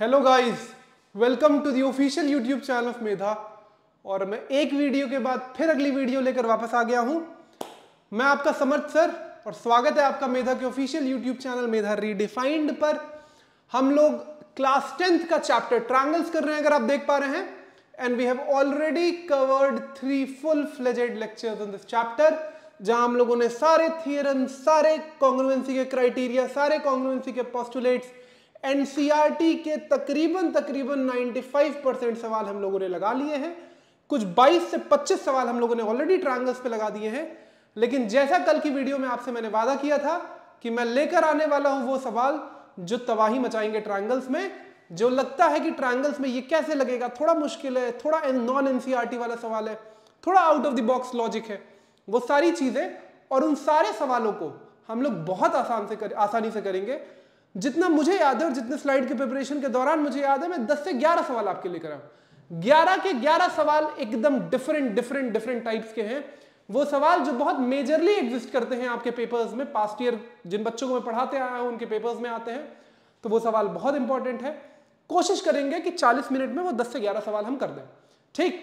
Hello guys welcome to the official YouTube channel of Medha और मैं एक video के बाद फिर अगली वीडियो लेकर वापस आ गया हूँ। मैं आपका समर्थ सर और स्वागत है आपका मेधा के official YouTube channel Medha redefined पर। हम लोग क्लास टेंथ का चैप्टर ट्रायंगल्स कर रहे हैं, अगर आप देख पा रहे हैं। And we have already covered three full fledged lectures in this chapter जहाँ हम लोगों ने सारे थियरम सारे कॉन्ग्रुएंसी के क्राइटेरिया सारे कॉन्ग्रुएंसी के पोस्टुलेट्स एनसीईआरटी के तकरीबन तकरीबन 95 परसेंट सवाल हम लोगों ने लगा लिए हैं। कुछ 22 से 25 सवाल हम लोगों ने ऑलरेडी ट्रायंगल्स पे लगा दिए हैं। लेकिन जैसा कल की वीडियो में आपसे मैंने वादा किया था कि मैं लेकर आने वाला हूँ वो सवाल जो तबाही मचाएँगे ट्रायंगल्स में जो लगता है कि ट्रायंगल्स में ये कैसे लगेगा थोड़ा मुश्किल है थोड़ा नॉन एनसीईआरटी वाला सवाल है थोड़ा out of the box logic है वो सारी चीज़ें और उन सारे सवालों को हम लोग बहुत आसान से कर, आसानी से करेंगे। जितना मुझे याद है और जितने स्लाइड के प्रिपरेशन के दौरान मुझे याद है, मैं 10 से 11 सवाल आपके लेकर आया 11 के 11 सवाल एकदम डिफरेंट डिफरेंट डिफरेंट टाइप्स के हैं। वो सवाल जो बहुत मेजरली एग्जिस्ट करते हैं आपके पेपर्स में पास्ट ईयर जिन बच्चों को मैं पढ़ाते आया हूँ, उनके पेपर्स में आते हैं तो वो सवाल बहुत इंपॉर्टेंट है। कोशिश करेंगे कि 40 मिनट में वो 10 से 11 सवाल हम कर दें। ठीक?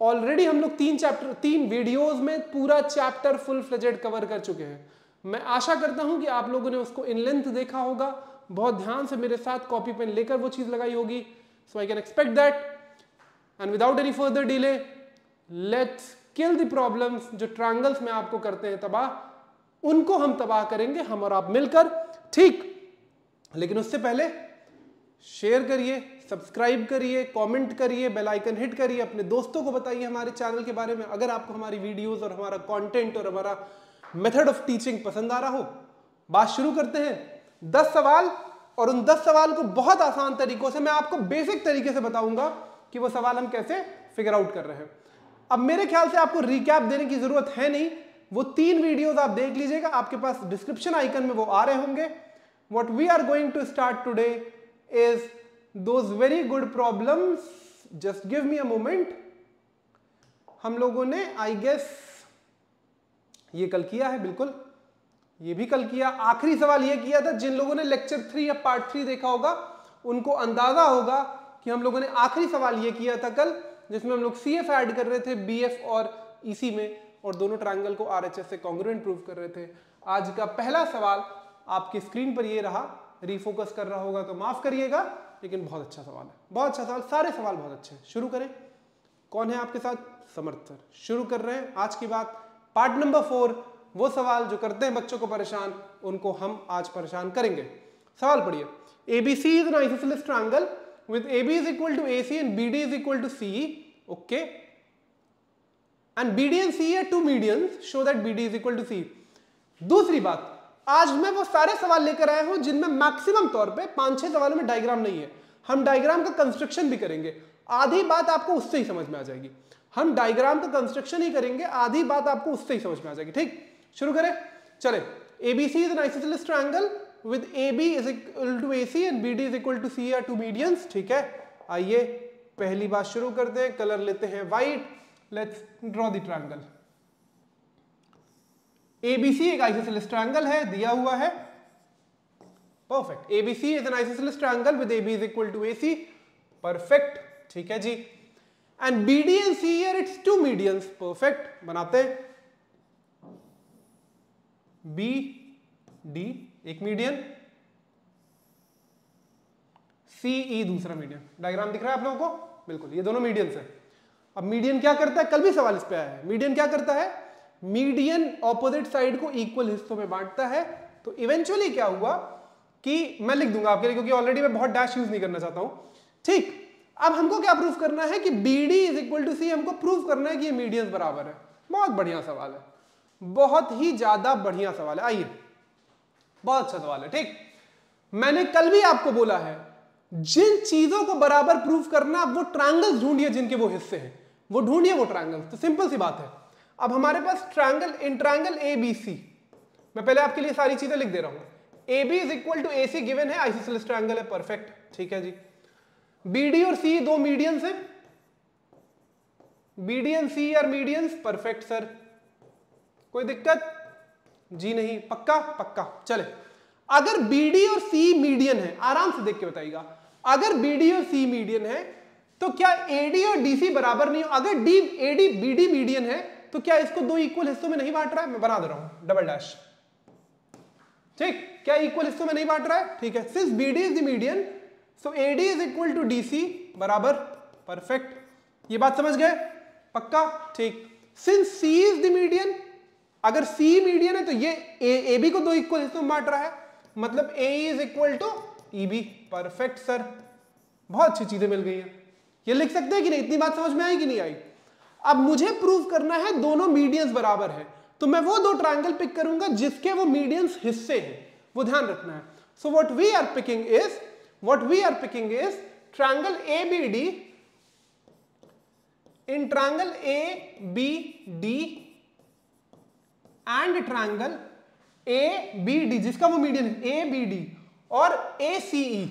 ऑलरेडी हम लोग तीन चैप्टर तीन वीडियोस में पूरा चैप्टर फुल फ्लेजेड कवर कर चुके हैं। मैं आशा करता हूँ कि आप लोगों ने उसको इन लेंथ देखा होगा। बहुत ध्यान से मेरे साथ कॉपी पेन लेकर वो चीज़ लगाई होगी। So I can expect that and without any further delay let's kill the problems जो ट्रायंगल्स में आपको करते हैं तबाह, उनको हम तबाह करेंगे, हम और आप मिलकर। ठीक। लेकिन उससे पहले शेयर करिए सब्सक्राइब करिए कमेंट करिए बेल आइकन हिट करिए, अपने दोस्तों को बताइए हमारे चैनल के बारे में। अगर आपको हमारी वीडियोस और हमारा कंटेंट और हमारा मेथड ऑफ़ टीचिंग पसंद आ रहा हो, बात शुरू करते हैं। दस सवाल, और उन दस सवाल को बहुत आसान तरीकों से मैं आपको बेसिक तरीके से बताऊँगा कि वो सवाल हम कैसे फिगर आउट कर रहे हैं। अब मेरे ख्याल से आपको रिकैप देने की ज़रूरत है नहीं। वो तीन वीडियोस आप देख लीजिएगा, आपके पास डिस्क्रिप्शन आइकन में वो आ रहे होंगे। What we are going to start today is those very good problems just give me moment हम लोगों ने आई गेस ये कल किया है, बिल्कुल। ये भी कल किया। आखिरी सवाल ये किया था, जिन लोगों ने लेक्चर थ्री या पार्ट थ्री देखा होगा, उनको अंदाज़ा होगा कि हम लोगों ने आखिरी सवाल ये किया था कल, जिसमें हम लोग सी एफ़ ऐड कर रहे थे बी एफ़ और ईसी e में, और दोनों ट्रायंगल को आर एच एस से कॉन्ग्रुएंट प्रूव कर रहे थे। आज का पहला सवाल आपकी स्क्रीन पर ये रहा। रिफोकस कर रहा होगा तो माफ़ करिएगा, लेकिन बहुत अच्छा सवाल है। बहुत अच्छा सवाल, सारे सवाल बहुत अच्छे हैं। शुरू करें। कौन है आपके साथ? समर्थ सर शुरू कर रहे हैं। आज की बात पार्ट नंबर फोर वो सवाल जो करते हैं बच्चों को परेशान, उनको हम आज परेशान करेंगे सवाल पढ़िए ABC is an isosceles triangle with AB is equal to AC and BD is equal to CE. Okay. And BD and CE are two medians. Show that BD is equal to CE. दूसरी बात, आज मैं वो सारे सवाल लेकर आया हूँ जिनमें मैक्सिमम तौर पे पाँच छह सवालों में डायग्राम नहीं है हम डायग्राम का कंस्ट्रक्शन भी करेंगे आधी बात आपको उससे ही समझ में आ जाएगी हम डायग्राम का कंस्ट्रक्शन ही करेंगे, आधी बात आपको उससे ही समझ में आ जाएगी ठीक शुरू करें। चले। A B C is an isosceles triangle with A B is equal to A C and B D is equal to C are two medians ठीक है? आइए, पहली बात शुरू करते हैं, कलर लेते हैं white let's draw the triangle ABC एक आइसोसेलिस ट्रायंगल है, दिया हुआ है। Perfect ABC is an isosceles triangle with A B is equal to A C perfect ठीक है जी। And B D and C are its two medians perfect बनाते हैं। B D एक मीडियन सी ई दूसरा मीडियन डायग्राम दिख रहा है आप लोगों को? बिल्कुल, ये दोनों मीडियंस है. अब मीडियन क्या करता है? कल भी सवाल इस पे आया है। मीडियन क्या करता है? मीडियन ऑपोजिट साइड को इक्वल हिस्सों में बांटता है। तो इवेंचुअली क्या हुआ कि मैं लिख दूँगा आपके लिए, क्योंकि ऑलरेडी मैं बहुत डैश यूज़ नहीं करना चाहता हूँ। ठीक, अब हमको क्या प्रूफ करना है कि B D is equal to C हमको प्रूफ करना है कि ये मीडियंस बराबर है। बहुत बढ़िया सवाल है। बहुत ही ज़्यादा बढ़िया सवाल है। आइए, बहुत अच्छा सवाल है, ठीक? मैंने कल भी आपको बोला है, जिन चीज़ों को बराबर प्रूफ करना, वो ट्रायंगल्स ढूंढिए जिनके वो हिस्से हैं। वो ढूंढिए वो ट्रायंगल्स तो सिंपल सी बात है। अब हमारे पास triangle in triangle A B C मैं पहले आपके लिए सारी चीज़ें लिख दे रहा हूँ। A B is equal to A C given है आइसोसेलेस ट्रायंगल है परफेक्ट ठीक है जी। बी डी और सी दो मीडियंस है। B D and C are medians perfect sir कोई दिक्कत? जी नहीं, पक्का? पक्का। चले। अगर बीडी और सी मीडियन है, आराम से देख के बताइएगा। अगर बीडी और सी मीडियन है तो क्या एडी और डीसी बराबर नहीं हो? अगर डी एडी बीडी मीडियन है तो क्या इसको दो इक्वल हिस्सों में नहीं बांट रहा है? मैं बना दे रहा हूँ। डबल डैश ठीक? क्या इक्वल हिस्सों में नहीं बांट रहा है? ठीक है। Since BD is the median so AD is equal to DC बराबर। परफेक्ट ये बात समझ गए? पक्का? ठीक। Since C is the median अगर सी मीडियन है तो ये ए बी को दो इक्वल हिस्सों में बांट रहा है। मतलब A is equal to E B perfect sir बहुत अच्छी चीज़ें मिल गई हैं। ये लिख सकते हैं कि नहीं? इतनी बात समझ में आई कि नहीं आई? अब मुझे प्रूव करना है दोनों मीडियंस बराबर है। तो मैं वो दो ट्रायंगल पिक करूँगा जिसके वो मीडियंस हिस्से हैं। वो ध्यान रखना है। So what we are picking is what we are picking is triangle A B D in triangle A B D and triangle A B D जिसका वो मीडियन है ए बी डी और ए सी ई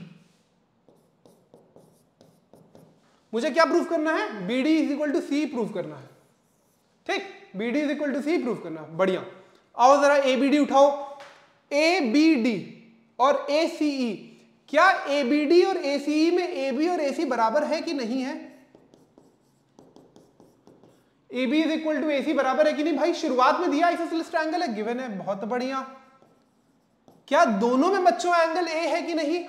मुझे क्या proof करना है? B D is equal to C proof करना है। ठीक? B D is equal to C proof करना है। बढ़िया। आओ जरा ए बी डी उठाओ। ए बी डी और ए सी ई क्या ए बी डी और ए सी ई में ए बी और ए सी बराबर है कि नहीं है? A B is equal to A C बराबर है कि नहीं? भाई, शुरुआत में दिया आइसोसेलेस ट्रायंगल है गिवन है, बहुत बढ़िया। क्या दोनों में बच्चों एंगल ए है कि नहीं?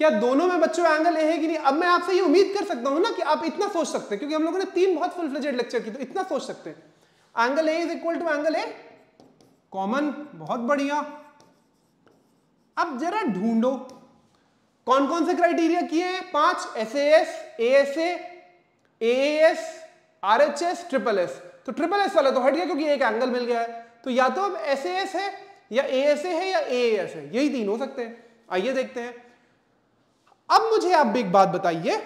क्या दोनों में बच्चों एंगल ए है कि नहीं? अब मैं आपसे ये उम्मीद कर सकता हूँ ना कि आप इतना सोच सकते हैं, क्योंकि हम लोगों ने तीन बहुत फुल फ्लेजेड लेक्चर की तो इतना सोच सकते हैं। Angle A is equal to angle A common बहुत बढ़िया। अब जरा ढूंढो कौन कौन से क्राइटेरिया किए पाँच S S A S A S R H S triple S तो ट्रिपल एस वाला तो हट गया क्योंकि एक एंगल मिल गया है। तो या तो अब एस ए एस है, या ए एस ए है, या ए एस है। यही तीन हो सकते हैं। आइए देखते हैं। अब मुझे आप एक बात बताइए।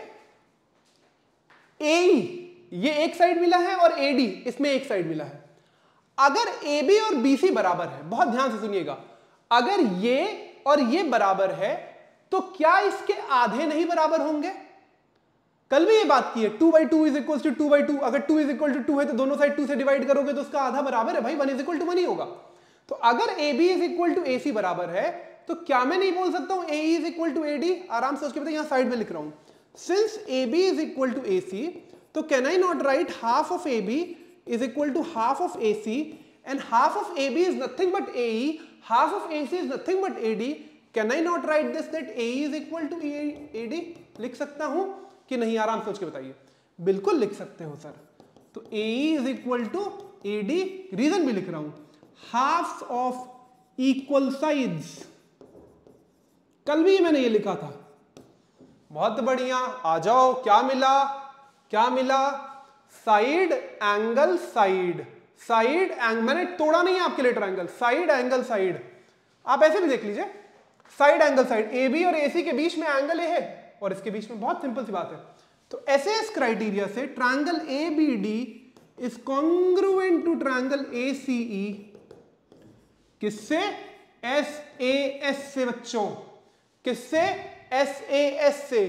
ए ये एक साइड मिला है और एडी इसमें एक साइड मिला है। अगर ए बी और बी सी बराबर है, बहुत ध्यान से सुनिएगा। अगर ये और ये बराबर है तो क्या इसके आधे नहीं बराबर होंगे? कल भी ये बात की है two by two is equal to two by two अगर two is equal to two है तो दोनों साइड टू से डिवाइड करोगे तो उसका आधा बराबर है भाई one is equal to one ही होगा। तो अगर A B is equal to A C बराबर है तो क्या मैं नहीं बोल सकता हूँ A is equal to A D आराम से उसके बताइए यहाँ साइड में लिख रहा हूँ। Since A B is equal to A C तो can I not write half of A B is equal to half of A C and half of A B is nothing but A E C is nothing but A D can I not write this that A is equal to A D लिख सकता हूँ। कि नहीं, आराम सोच के बताइए। बिल्कुल लिख सकते हो, सर। तो A is equal to A D reason भी लिख रहा हूँ। हाफ़ ऑफ़ इक्वल साइड्स कल भी मैंने ये लिखा था। बहुत बढ़िया, आ जाओ, क्या मिला? क्या मिला? साइड एंगल साइड साइड एंग मैंने तोड़ा नहीं है आपके लिए ट्रायंगल साइड एंगल साइड आप ऐसे भी देख लीजिए। Side angle side A B और ए सी के बीच में एंगल ए है। और इसके बीच में बहुत सिंपल सी बात है। तो ऐसे इस क्राइटेरिया से triangle A B D is congruent to triangle A C E किससे? एस ए एस से बच्चों। किससे? एस ए एस से।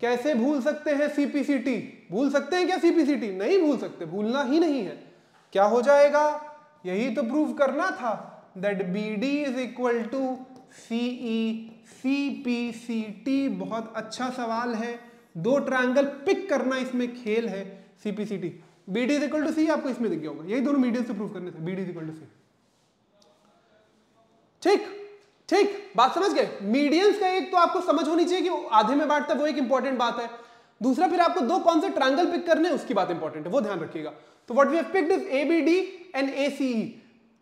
कैसे भूल सकते हैं सीपीसीटी भूल सकते हैं क्या सीपीसीटी नहीं भूल सकते। भूलना ही नहीं है। क्या हो जाएगा? यही तो प्रूव करना था that B D is equal to CE C P C T बहुत अच्छा सवाल है। दो ट्रायंगल पिक करना इसमें खेल है CPCT B D equal to C आपको इसमें दिख गया होगा। यही दोनों मीडियम से प्रूव करने थे। B D equal to C ठीक ठीक, बात समझ गए? मीडियंस का एक तो आपको समझ होनी चाहिए कि आधे में बांटता है, वो एक इंपॉर्टेंट बात है। दूसरा, फिर आपको दो कौन से ट्रायंगल पिक करने उसकी बात इंपॉर्टेंट है, वो ध्यान रखिएगा। तो what we have picked is A B D and A C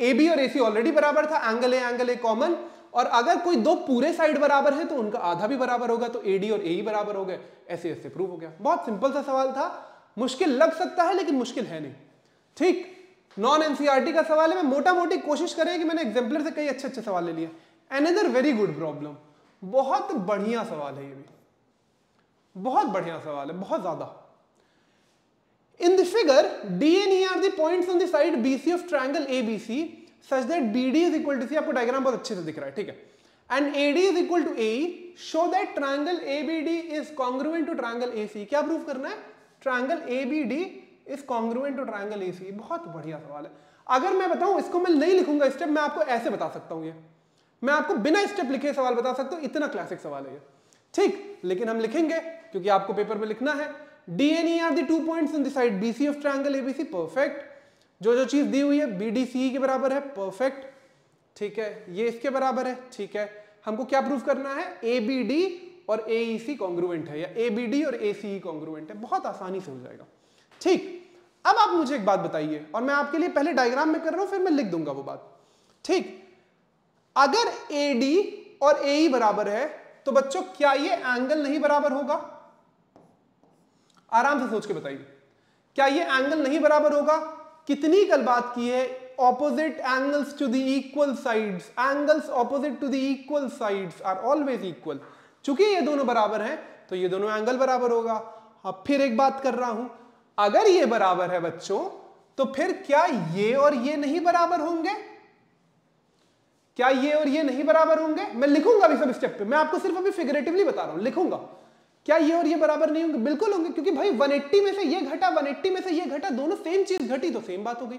A B और ए सी ऑलरेडी बराबर था angle A angle A common और अगर कोई दो पूरे साइड बराबर है तो उनका आधा भी बराबर होगा तो एडी और ए ही बराबर हो गए। ऐसे ऐसे प्रूव हो गया। बहुत सिंपल सा सवाल था। मुश्किल लग सकता है, लेकिन मुश्किल है नहीं। ठीक? नॉन एनसीआरटी का सवाल है। मैं मोटा मोटी कोशिश करें कि मैंने एग्जाम्पलर से कई अच्छे अच्छे सवाल ले लिए। एनदर वेरी गुड प्रॉब्लम बहुत बढ़िया सवाल है ये भी। बहुत बढ़िया सवाल है। बहुत ज़्यादा। In figure D and E are the points on the side BC of triangle A B C such that B D is equal to C आपको डायग्राम बहुत अच्छे से दिख रहा है, ठीक है? And A D is equal to A show that triangle A B D is congruent to triangle A C क्या प्रूव करना है? Triangle A B D is congruent to triangle A C बहुत बढ़िया सवाल है। अगर मैं बताऊँ, इसको मैं नहीं लिखूँगा स्टेप मैं आपको ऐसे बता सकता हूँ ये। मैं आपको बिना स्टेप लिखे सवाल बता सकता हूँ, इतना क्लासिक सवाल है ये। ठीक, लेकिन हम लिखेंगे, क्योंकि आपको पेपर में लिखना है। D and E are the two points in the side B C of triangle ABC perfect जो जो चीज़ दी हुई है बी डी सी के बराबर है परफेक्ट ठीक है, ये इसके बराबर है, ठीक है। हमको क्या प्रूव करना है? ए बी डी और ए सी कॉन्ग्रुएंट है, या ए बी डी और ए सी ई कॉन्ग्रुएंट है, बहुत आसानी से हो जाएगा। ठीक, अब आप मुझे एक बात बताइए, और मैं आपके लिए पहले डायग्राम में कर रहा हूँ, फिर मैं लिख दूँगा वो बात। ठीक, अगर ए डी और ए ई बराबर है तो बच्चों, क्या ये एंगल नहीं बराबर होगा? आराम से सोच के बताइए। क्या ये एंगल नहीं बराबर होगा? कितनी कल बात की है? Opposite angles to the equal sides angles opposite to the equal sides are always equal चूँकि ये दोनों बराबर हैं तो ये दोनों एंगल बराबर होगा। अब फिर एक बात कर रहा हूँ। अगर ये बराबर है बच्चों तो फिर क्या ये और ये नहीं बराबर होंगे? क्या ये और ये नहीं बराबर होंगे? मैं लिखूँगा अभी सब स्टेप पे। मैं आपको सिर्फ़ अभी फिगरेटिवली बता रहा हूँ। लिखूँगा। क्या ये और ये बराबर नहीं होंगे? बिल्कुल होंगे, क्योंकि भाई 180 में से ये घटा 180 में से ये घटा, दोनों सेम चीज़ घटी तो सेम बात हो गई।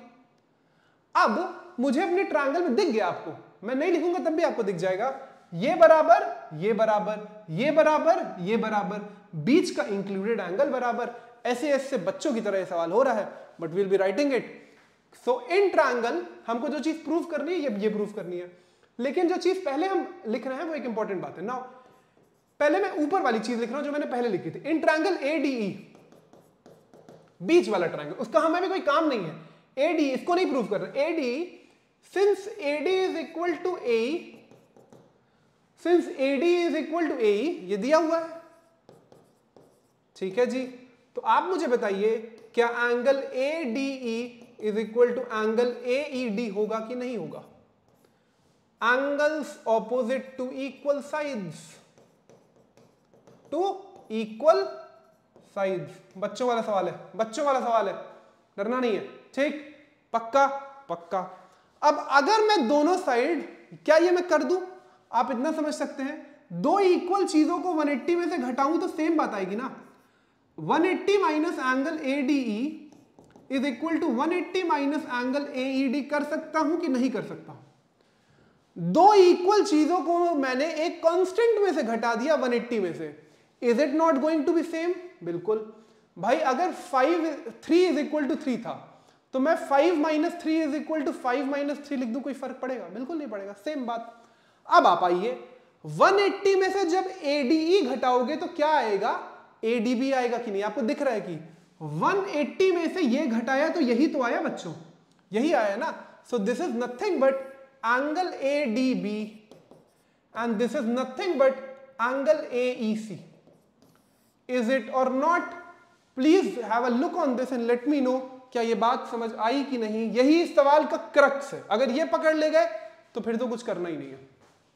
अब मुझे अपने ट्रायंगल में दिख गया आपको। मैं नहीं लिखूँगा तब भी आपको दिख जाएगा। ये बराबर ये बराबर ये बराबर ये बराबर, बीच का इंक्लूडेड एंगल बराबर। ऐसे ऐसे बच्चों की तरह ये सवाल हो रहा है but will be writing it so in triangle हमको जो चीज़ प्रूव करनी है, ये प्रूव करनी है। लेकिन जो चीज़ पहले हम लिख रहे हैं, वो एक इंपॉर्टेंट बात है। नाउ पहले मैं ऊपर वाली चीज़ लिख रहा हूँ जो मैंने पहले लिखी थी। इन ट्रायंगल एडीई बीच वाला ट्रायंगल उसका हमें भी कोई काम नहीं है। एडी इसको नहीं प्रूव कर रहे। AD since AD is equal to A since AD is equal to A ये दिया हुआ है। ठीक है जी? तो आप मुझे बताइए, क्या angle A D E is equal to angle A D होगा कि नहीं होगा? Angles opposite to equal sides to equal sides बच्चों वाला सवाल है, बच्चों वाला सवाल है, डरना नहीं है, ठीक? पक्का? पक्का। अब अगर मैं दोनों साइड क्या ये मैं कर दूँ? आप इतना समझ सकते हैं। दो इक्वल चीज़ों को 180 में से घटाऊं तो सेम बात आएगी ना। 180 eighty minus angle A D is equal to 180 minus angle A कर सकता हूँ कि नहीं कर सकता दो इक्वल चीज़ों को मैंने एक कांस्टेंट में से घटा दिया 180 में से। Is it not going to be same बिल्कुल। भाई, अगर five three is equal to three था तो मैं five minus three is equal to five minus three लिख दू, कोई फ़र्क पड़ेगा? बिल्कुल नहीं पड़ेगा। सेम बात। अब आप आइए। 180 में से जब एडीई घटाओगे तो क्या आएगा? एडीबी आएगा कि नहीं? आपको दिख रहा है कि 180 में से ये घटाया तो यही तो आया बच्चों। यही आया ना। So this is nothing but angle A D B and this is nothing but angle A E C is it और not please have a look on this and let me know क्या ये बात समझ आई कि नहीं? यही इस सवाल का क्रक्स है। अगर ये पकड़ ले गए तो फिर तो कुछ करना ही नहीं है।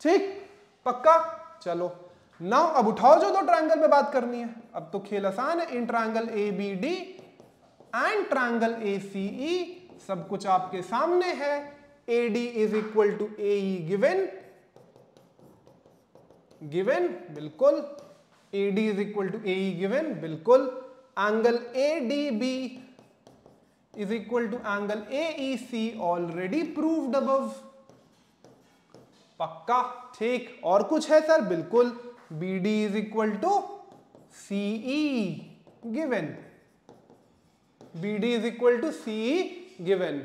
ठीक? पक्का? चलो। नाउ अब उठाओ जो दो ट्रायंगल में बात करनी है। अब तो खेल आसान है। In triangle A B D and triangle A C E सब कुछ आपके सामने है। A D is equal to A given given बिल्कुल। A D is equal to A given बिल्कुल. Angle A D B is equal to angle A E C already proved above पक्का? ठीक. और कुछ है सर? बिल्कुल. B D is equal to C E given B D is equal to C E given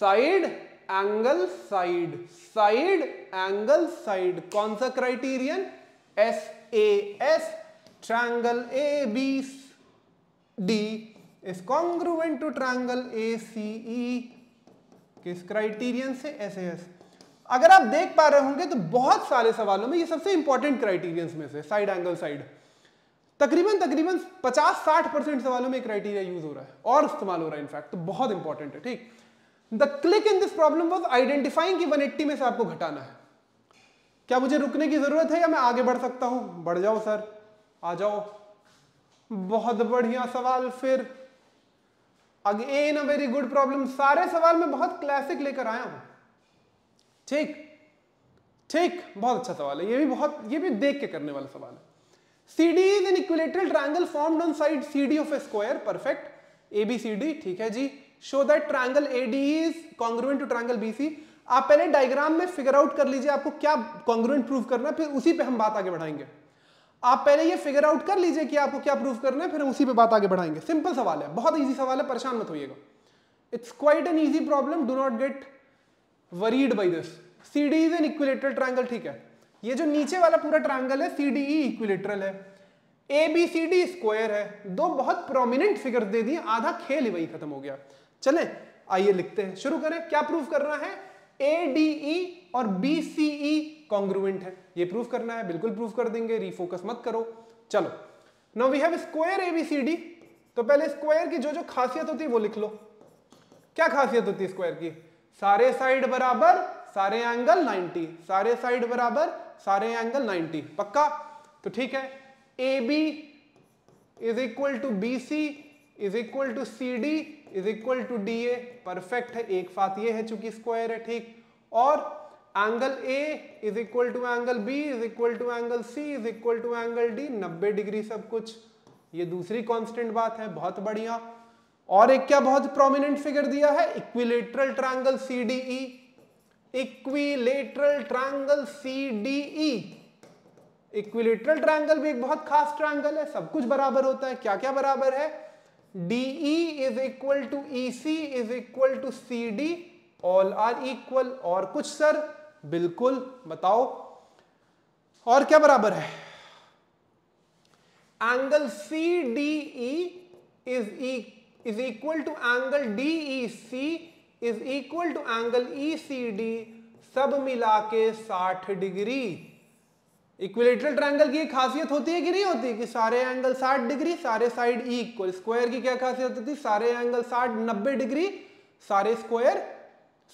side angle side side angle side कौन सा criterion S S A B D is congruent to triangle A E किस criterion से? S S अगर आप देख पा रहे होंगे तो बहुत सारे सवालों में ये सबसे इंपॉर्टेंट क्राइटेरियंस में से साइड एंगल साइड तकरीबन तकरीबन 50-60 परसेंट सवालों में क्राइटेरिया यूज़ हो रहा है और इस्तेमाल हो रहा है इनफैक्ट तो बहुत इंपॉर्टेंट है, ठीक? The click in this problem was identifying की 180 में से आपको घटाना है। क्या मुझे रुकने की ज़रूरत है या मैं आगे बढ़ सकता हूँ? बढ़ जाओ, सर। आ जाओ। बहुत बढ़िया सवाल, फिर। Again a very good problem सारे सवाल में बहुत क्लासिक लेकर आया हूँ। ठीक। ठीक, बहुत अच्छा सवाल है। ये भी बहुत, ये भी देख के करने वाला सवाल है। CD is an equilateral triangle formed on side CD of A square. Perfect. ABCD ठीक है जी। Show that triangle AD is congruent to triangle BC आप पहले डायग्राम में फिगर आउट कर लीजिए आपको क्या कॉन्ग्रुएंट प्रूव करना है, फिर उसी पे हम बात आगे बढ़ाएँगे। आप पहले ये फिगर आउट कर लीजिए कि आपको क्या प्रूफ करना है, फिर उसी पे बात आगे बढ़ाएँगे। सिंपल सवाल है, बहुत इजी सवाल है, परेशान मत होइएगा। It's quite an easy problem do not get worried by this C D is an equilateral triangle ठीक है। ये जो नीचे वाला पूरा ट्राइंगल है सी डी इक्विलेटरल है। A B C D square है। दो बहुत प्रोमिनेंट फिगर दे दिए, आधा खेल ही वही खत्म हो गया। चले, आइए लिखते हैं। शुरू करें, क्या प्रूफ करना है? ए डी ई और बी सी ई कॉन्ग्रुएंट है। ये प्रूफ करना है, बिल्कुल प्रूफ कर देंगे रीफोकस मत करो। चलो now we have square A B C D तो पहले स्क्वायर की जो जो खासियत होती है, वो लिख लो। क्या खासियत होती है स्क्वायर की? सारे साइड बराबर, सारे एंगल 90 सारे साइड बराबर, सारे एंगल 90 पक्का? तो ठीक है। A B is equal to B C is equal to C D is equal to D A perfect है, एक साथ ये है चूँकि स्क्वायर है, ठीक। और angle A is equal to angle B is equal to angle C is equal to angle D 90 degree सब कुछ। ये दूसरी कांस्टेंट बात है, बहुत बढ़िया। और एक क्या बहुत प्रोमिनेंट फिगर दिया है? Equilateral triangle C D E equilateral triangle C D E equilateral triangle भी एक बहुत खास ट्रायंगल है, सब कुछ बराबर होता है। क्या क्या बराबर है? Equal to E C is equal to C D all are equal और कुछ सर? बिल्कुल, बताओ। और क्या बराबर है? Angle C D E is is equal to angle D E C is equal to angle E C D सब मिला के साठ डिग्री। इक्विलेटरल ट्रायंगल की खासियत होती है कि नहीं होती? कि सारे एंगल 60 डिग्री, सारे साइड इक्वल स्क्वायर की क्या खासियत होती है सारे एंगल 60 90 डिग्री, सारे स्क्वायर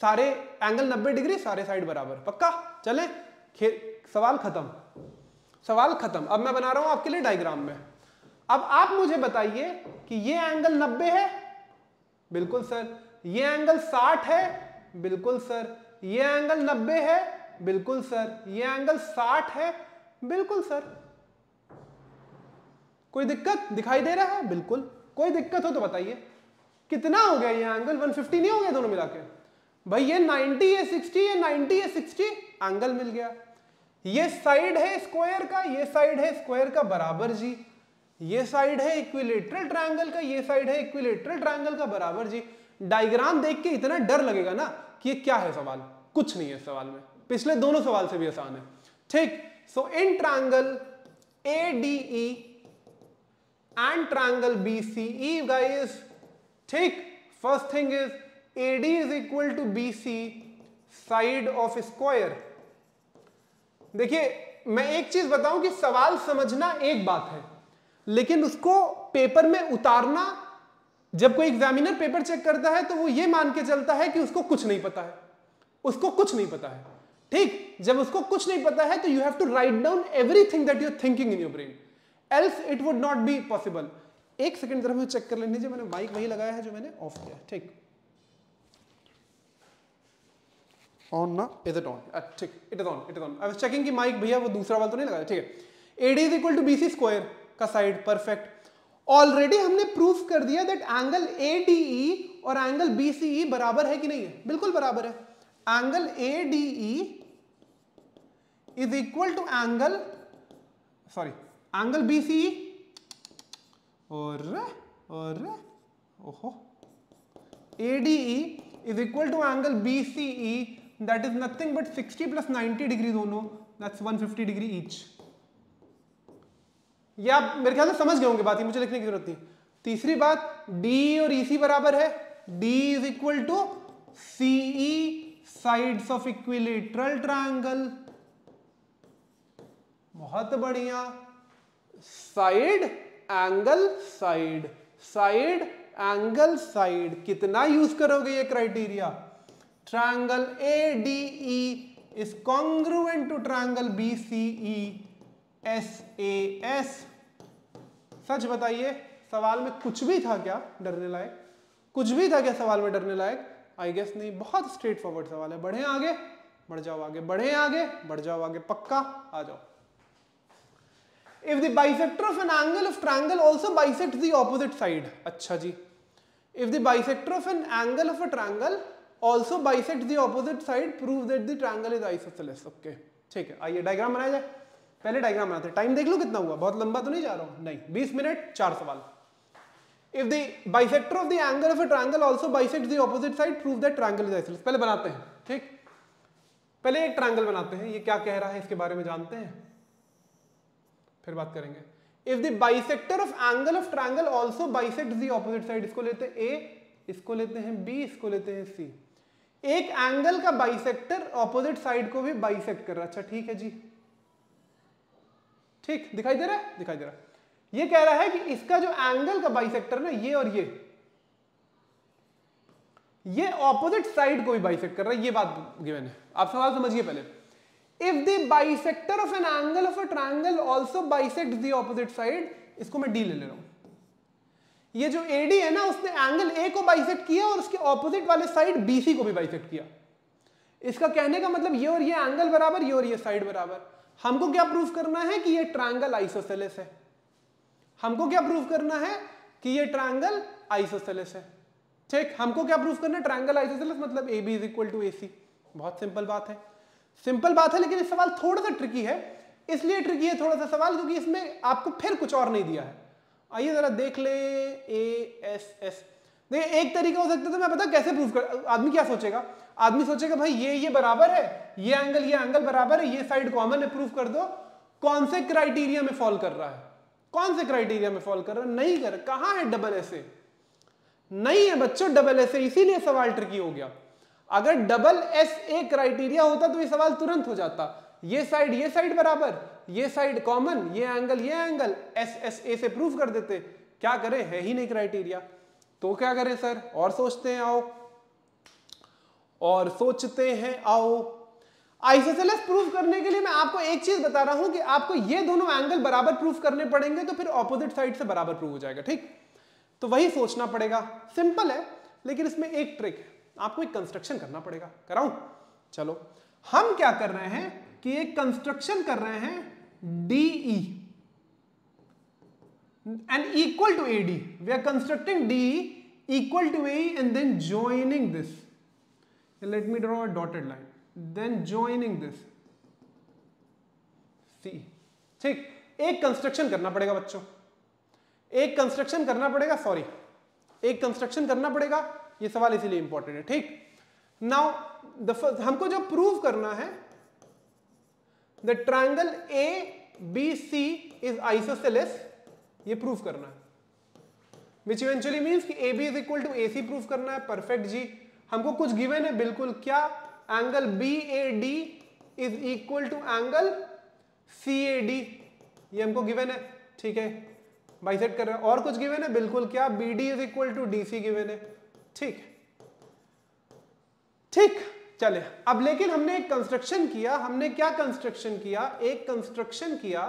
सारे एंगल 90 डिग्री, सारे साइड बराबर. पक्का? चले. सवाल खत्म. सवाल खत्म. अब मैं बना रहा हूँ आपके लिए डायग्राम में. अब आप मुझे बताइए कि ये एंगल 90 है? बिल्कुल सर ये एंगल 60 है? बिल्कुल सर ये एंगल 90 है? बिल्कुल सर ये एंगल 60 है? बिल्कुल सर। कोई दिक्कत दिखाई दे रहा है? बिल्कुल। कोई दिक्कत हो तो बताइए। कितना हो गया ये एंगल 150 नहीं हो गया दोनों मिला के? भाई ये 90 है 60 ये 90 है 60 एंगल मिल गया। ये साइड है स्क्वायर का, ये साइड है स्क्वायर का बराबर जी। ये साइड है इक्विलेटरल ट्रायंगल का, ये साइड है इक्विलेटरल ट्रायंगल का बराबर जी। डायग्राम देख के इतना डर लगेगा ना कि ये क्या है सवाल? कुछ नहीं है सवाल में। पिछले दोनों सवाल से भी आसान है। ठीक। E and triangle B C E guys ठीक first thing is A D is equal to B C side of square देखिए, मैं एक चीज़ बताऊँ कि सवाल समझना एक बात है, लेकिन उसको पेपर में उतारना, जब कोई एग्जामिनर पेपर चेक करता है तो वो ये मान के चलता है कि उसको कुछ नहीं पता है। उसको कुछ नहीं पता है। ठीक? जब उसको कुछ नहीं पता है तो you have to write down everything that your thinking in your brain else it would not be possible एक सेकंड तरफ़ चेक कर लेने मैंने माइक वही लगाया है जो मैंने ऑफ़ किया ठीक? ऑन ना? इज़ इट ऑन ठीक it is on it is on I was checking कि माइक भैया वो दूसरा वाला तो नहीं लगाया। ठीक है। A D is equal to B C square का साइड परफेक्ट ऑलरेडी हमने प्रूफ कर दिया that angle A D E और एंगल बी सी ई बराबर है कि नहीं है? बिल्कुल बराबर है। Angle A D E to angle sorry angle B C E और और, ओहो equal to angle B C E that is nothing but 60 plus 90 degree दोनों. दैट्स 150 डिग्री ईच ये आप मेरे ख्याल से समझ गए होंगे बात ही मुझे लिखने की ज़रूरत नहीं। तीसरी बात डी और सी बराबर है। D is equal to C E sides of equilateral triangle बहुत बढ़िया। Side angle side side angle side. कितना यूज़ करोगे ये criteria? Triangle A D E is congruent to triangle B C E S A S सच बताइए, सवाल में कुछ भी था क्या डरने लायक? कुछ भी था क्या सवाल में डरने लायक? आई गेस नहीं, बहुत स्ट्रेट फॉरवर्ड सवाल है। बढ़े आगे, बढ़ जाओ आगे, बढ़े आगे, बढ़ जाओ आगे, पक्का आ जाओ। If the bisector of an angle of triangle also bisects the opposite side. अच्छा जी। If the bisector of an angle of a triangle also bisects the opposite side prove that the triangle is isosceles okay? ठीक है आइए diagram बनाया जाए। पहले diagram बनाते हैं। Time देख लो कितना हुआ। बहुत लंबा तो नहीं जा रहा हूँ? नहीं। 20 मिनट चार सवाल। If the bisector of the angle of a triangle also bisect the opposite side prove that triangle is isosceles पहले बनाते हैं ठीक? पहले एक ट्रायंगल बनाते हैं। ये क्या कह रहा है? इसके बारे में जानते हैं? फिर बात करेंगे। If the bisector of angle of triangle also bisect the opposite side इसको लेते हैं ए इसको लेते हैं बी इसको लेते हैं सी एक एंगल का बाइसेक्टर ऑपोजिट साइड को भी बाइसेक्ट कर रहा अच्छा ठीक है जी। ठीक, दिखाई दे रहा है? दिखाई दे रहा है। ये कह रहा है कि इसका जो एंगल का बाइसेक्टर ना, ये और ये। ये ऑपोजिट साइड को भी बाइसेक्ट कर रहा है, ये बात गिवन है। आप सवाल समझिए पहले। If the bisector of an angle of a triangle also bisect the opposite side इसको मैं डी ले ले रहा हूँ। ये जो एडी है ना, उसने एंगल ए को बाइसेक्ट किया और उसके ऑपोजिट वाले साइड बीसी को भी बाइसेक्ट किया। इसका कहने का मतलब ये और ये एंगल बराबर, ये और ये साइड बराबर। हमको क्या प्रूफ करना है कि ये ट्रायंगल आइसोसेलेस है? हमको क्या प्रूफ करना है कि ये ट्रायंगल आइसोसेलेस है? ठीक, हमको क्या प्रूफ करना है? ट्रायंगल आइसोसेलेस मतलब A B is equal to A C बहुत सिंपल बात है। सिंपल बात है, लेकिन इस सवाल थोड़ा सा ट्रिकी है। इसलिए ट्रिकी है थोड़ा सा सवाल, क्योंकि इसमें आपको फिर कुछ और नहीं दिया है। आइए जरा देख ले, ए, एस एस। देखिए, एक तरीका हो सकता तो मैं पता कैसे प्रूफ कर, आदमी क्या सोचेगा? आदमी सोचेगा, भाई, ये ये बराबर है, ये एंगल ये एंगल बराबर है, ये साइड कॉमन है प्रूफ कर दो। कौन से क्राइटेरिया में फॉल कर रहा है? कौन से क्राइटेरिया में फॉल कर रहा है? नहीं कर कहाँ है डबल एस नहीं है बच्चों डबल एस इसीलिए सवाल ट्रिकी हो गया। अगर डबल एस ए क्राइटेरिया होता तो ये सवाल तुरंत हो जाता। ये साइड ये साइड बराबर, ये साइड कॉमन ये एंगल ये एंगल एस एस ए से प्रूव कर देते। क्या करें? है ही नहीं क्राइटेरिया तो क्या करें सर और सोचते हैं, आओ। और सोचते हैं, आओ। आइसोसेलेस प्रूफ करने के लिए मैं आपको एक चीज़ बता रहा हूँ कि आपको ये दोनों एंगल बराबर प्रूफ करने पड़ेंगे तो फिर ऑपोजिट साइड से बराबर प्रूफ हो जाएगा, ठीक? तो वही सोचना पड़ेगा। सिंपल है, लेकिन इसमें एक ट्रिक है। आपको एक कंस्ट्रक्शन करना पड़ेगा। कराऊं? चलो। हम क्या कर रहे हैं कि एक कंस्ट्रक्शन कर रहे हैं D E and equal to A D we are constructing D equal to A and then joining this let me draw a dotted line then joining this. ठीक। एक कंस्ट्रक्शन करना पड़ेगा बच्चों। एक कंस्ट्रक्शन करना पड़ेगा सॉरी एक कंस्ट्रक्शन करना पड़ेगा ये सवाल इसीलिए इंपॉर्टेंट है, ठीक? नाउ हमको जो प्रूव करना है the triangle A B C is isosceles ये प्रूव करना है। विच इवेंचुअली मीन्स कि A B is equal to A C prove करना है परफेक्ट जी। हमको कुछ गिवन है, बिल्कुल। क्या? Angle B A D is equal to angle C A D ये हमको गिवन है, ठीक है? बाइसेट कर रहे हैं। और कुछ गिवन है, बिल्कुल। क्या? B D is equal to D C given है। ठीक। ठीक, चले। अब लेकिन हमने एक कंस्ट्रक्शन किया, हमने क्या कंस्ट्रक्शन किया? एक कंस्ट्रक्शन किया।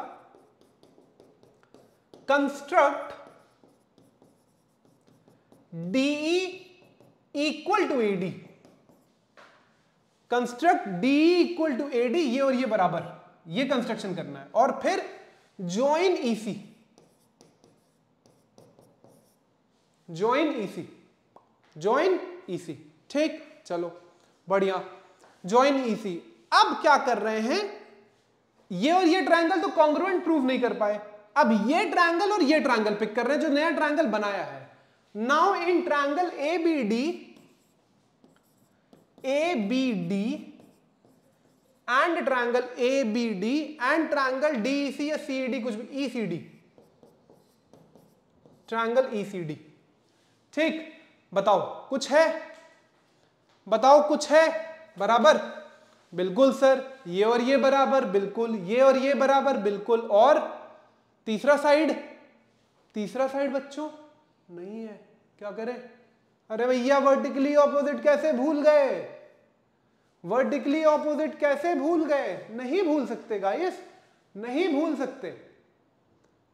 Construct D E equal to A D construct D equal to A D ये और ये बराबर। ये कंस्ट्रक्शन करना है। और फिर join E C join E C join E C ठीक, चलो, बढ़िया। ज्वाइन ईसी अब क्या कर रहे हैं? ये और ये ट्रायंगल तो कॉन्ग्रुएंट प्रूव नहीं कर पाए। अब ये ट्रायंगल और ये ट्रायंगल पिक कर रहे हैं, जो नया ट्रायंगल बनाया है। Now in triangle A B D A B D and triangle D and triangle C या सी डी कुछ भी ECD ट्रायंगल ECD ठीक बताओ, कुछ है? बताओ, कुछ है? बराबर। बिल्कुल, सर, ये और ये बराबर, बिल्कुल, ये और ये बराबर, बिल्कुल, और तीसरा साइड? तीसरा साइड, बच्चों? नहीं है। क्या करें? अरे भैया वर्टिकली ऑपोजिट कैसे भूल गए? वर्टिकली ऑपोजिट कैसे भूल गए? नहीं भूल सकते गाइस नहीं भूल सकते।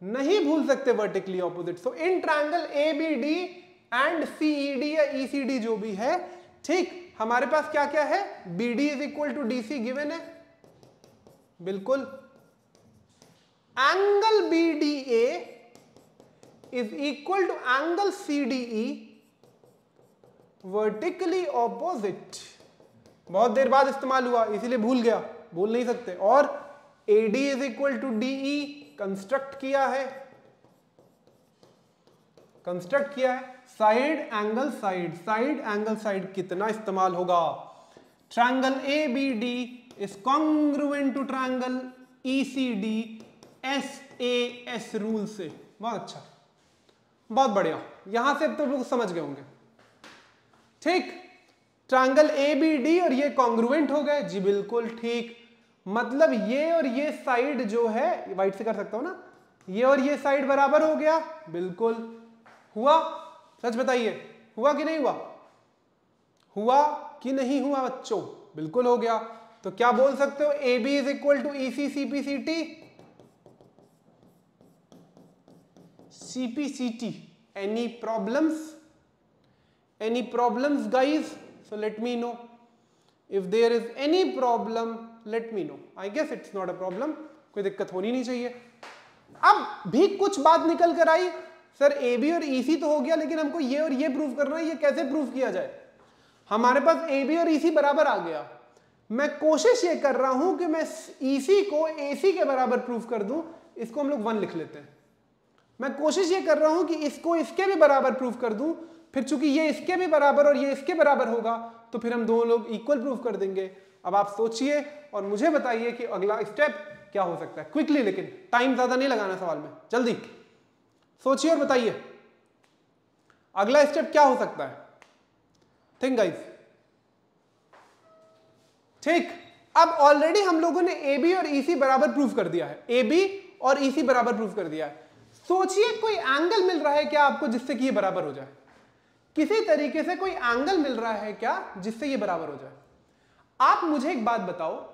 नहीं भूल सकते vertically opposite so in triangle A B D and C E D या ईसीडी e जो भी है, ठीक, हमारे पास क्या क्या है? B D is equal to D C given है। बिल्कुल। Angle B D A is equal to angle C D E vertically opposite बहुत देर बाद इस्तेमाल हुआ, इसीलिए भूल गया, भूल नहीं सकते। और A D is equal to D E construct किया है। कंस्ट्रक्ट किया है। Side angle side side angle side कितना इस्तेमाल होगा? Triangle A B D is congruent to triangle E C D S A S rule से। बहुत अच्छा। बहुत बढ़िया। यहाँ से अब तो लोग समझ गए होंगे। ठीक। ट्रायंगल ए बी डी और ये कॉन्ग्रुएंट हो गए। जी बिल्कुल ठीक। मतलब ये और ये साइड जो है वाइट से कर सकता हूँ ना? ये और ये साइड बराबर हो गया। बिल्कुल। हुआ? सच बताइए, हुआ कि नहीं हुआ? हुआ कि नहीं हुआ बच्चों? बिल्कुल हो गया। तो क्या बोल सकते हो? A B is equal to E C C P C T C P C T any problems any problems guys so let me know if there is any problem let me know I guess it's not a problem कोई दिक्कत होनी नहीं चाहिए। अब भी कुछ बात निकल कर आई। सर ए बी और ई सी तो हो गया, लेकिन हमको ये और ये प्रूफ करना है, ये कैसे प्रूफ किया जाए? हमारे पास ए बी और ई सी बराबर आ गया। मैं कोशिश ये कर रहा हूँ कि मैं ई सी को ए सी के बराबर प्रूफ कर दूँ, इसको हम लोग वन लिख लेते हैं। मैं कोशिश ये कर रहा हूँ कि इसको इसके भी बराबर प्रूफ कर दूँ, फिर चूँकि ये इसके भी बराबर और ये इसके बराबर होगा तो फिर हम दोनों लोग इक्वल प्रूफ कर देंगे। अब आप सोचिए और मुझे बताइए कि अगला स्टेप क्या हो सकता है। क्विकली लेकिन टाइम ज़्यादा नहीं लगाना सवाल में। जल्दी। सोचिए और बताइए। अगला स्टेप क्या हो सकता है? थिंक गाइस ठीक। अब ऑलरेडी हम लोगों ने ए बी और ईसी बराबर प्रूफ कर दिया है। ए बी और ई सी बराबर प्रूफ कर दिया है। सोचिए कोई एंगल मिल रहा है क्या आपको जिससे कि ये बराबर हो जाए? किसी तरीके से कोई एंगल मिल रहा है क्या जिससे ये बराबर हो जाए? आप मुझे एक बात बताओ।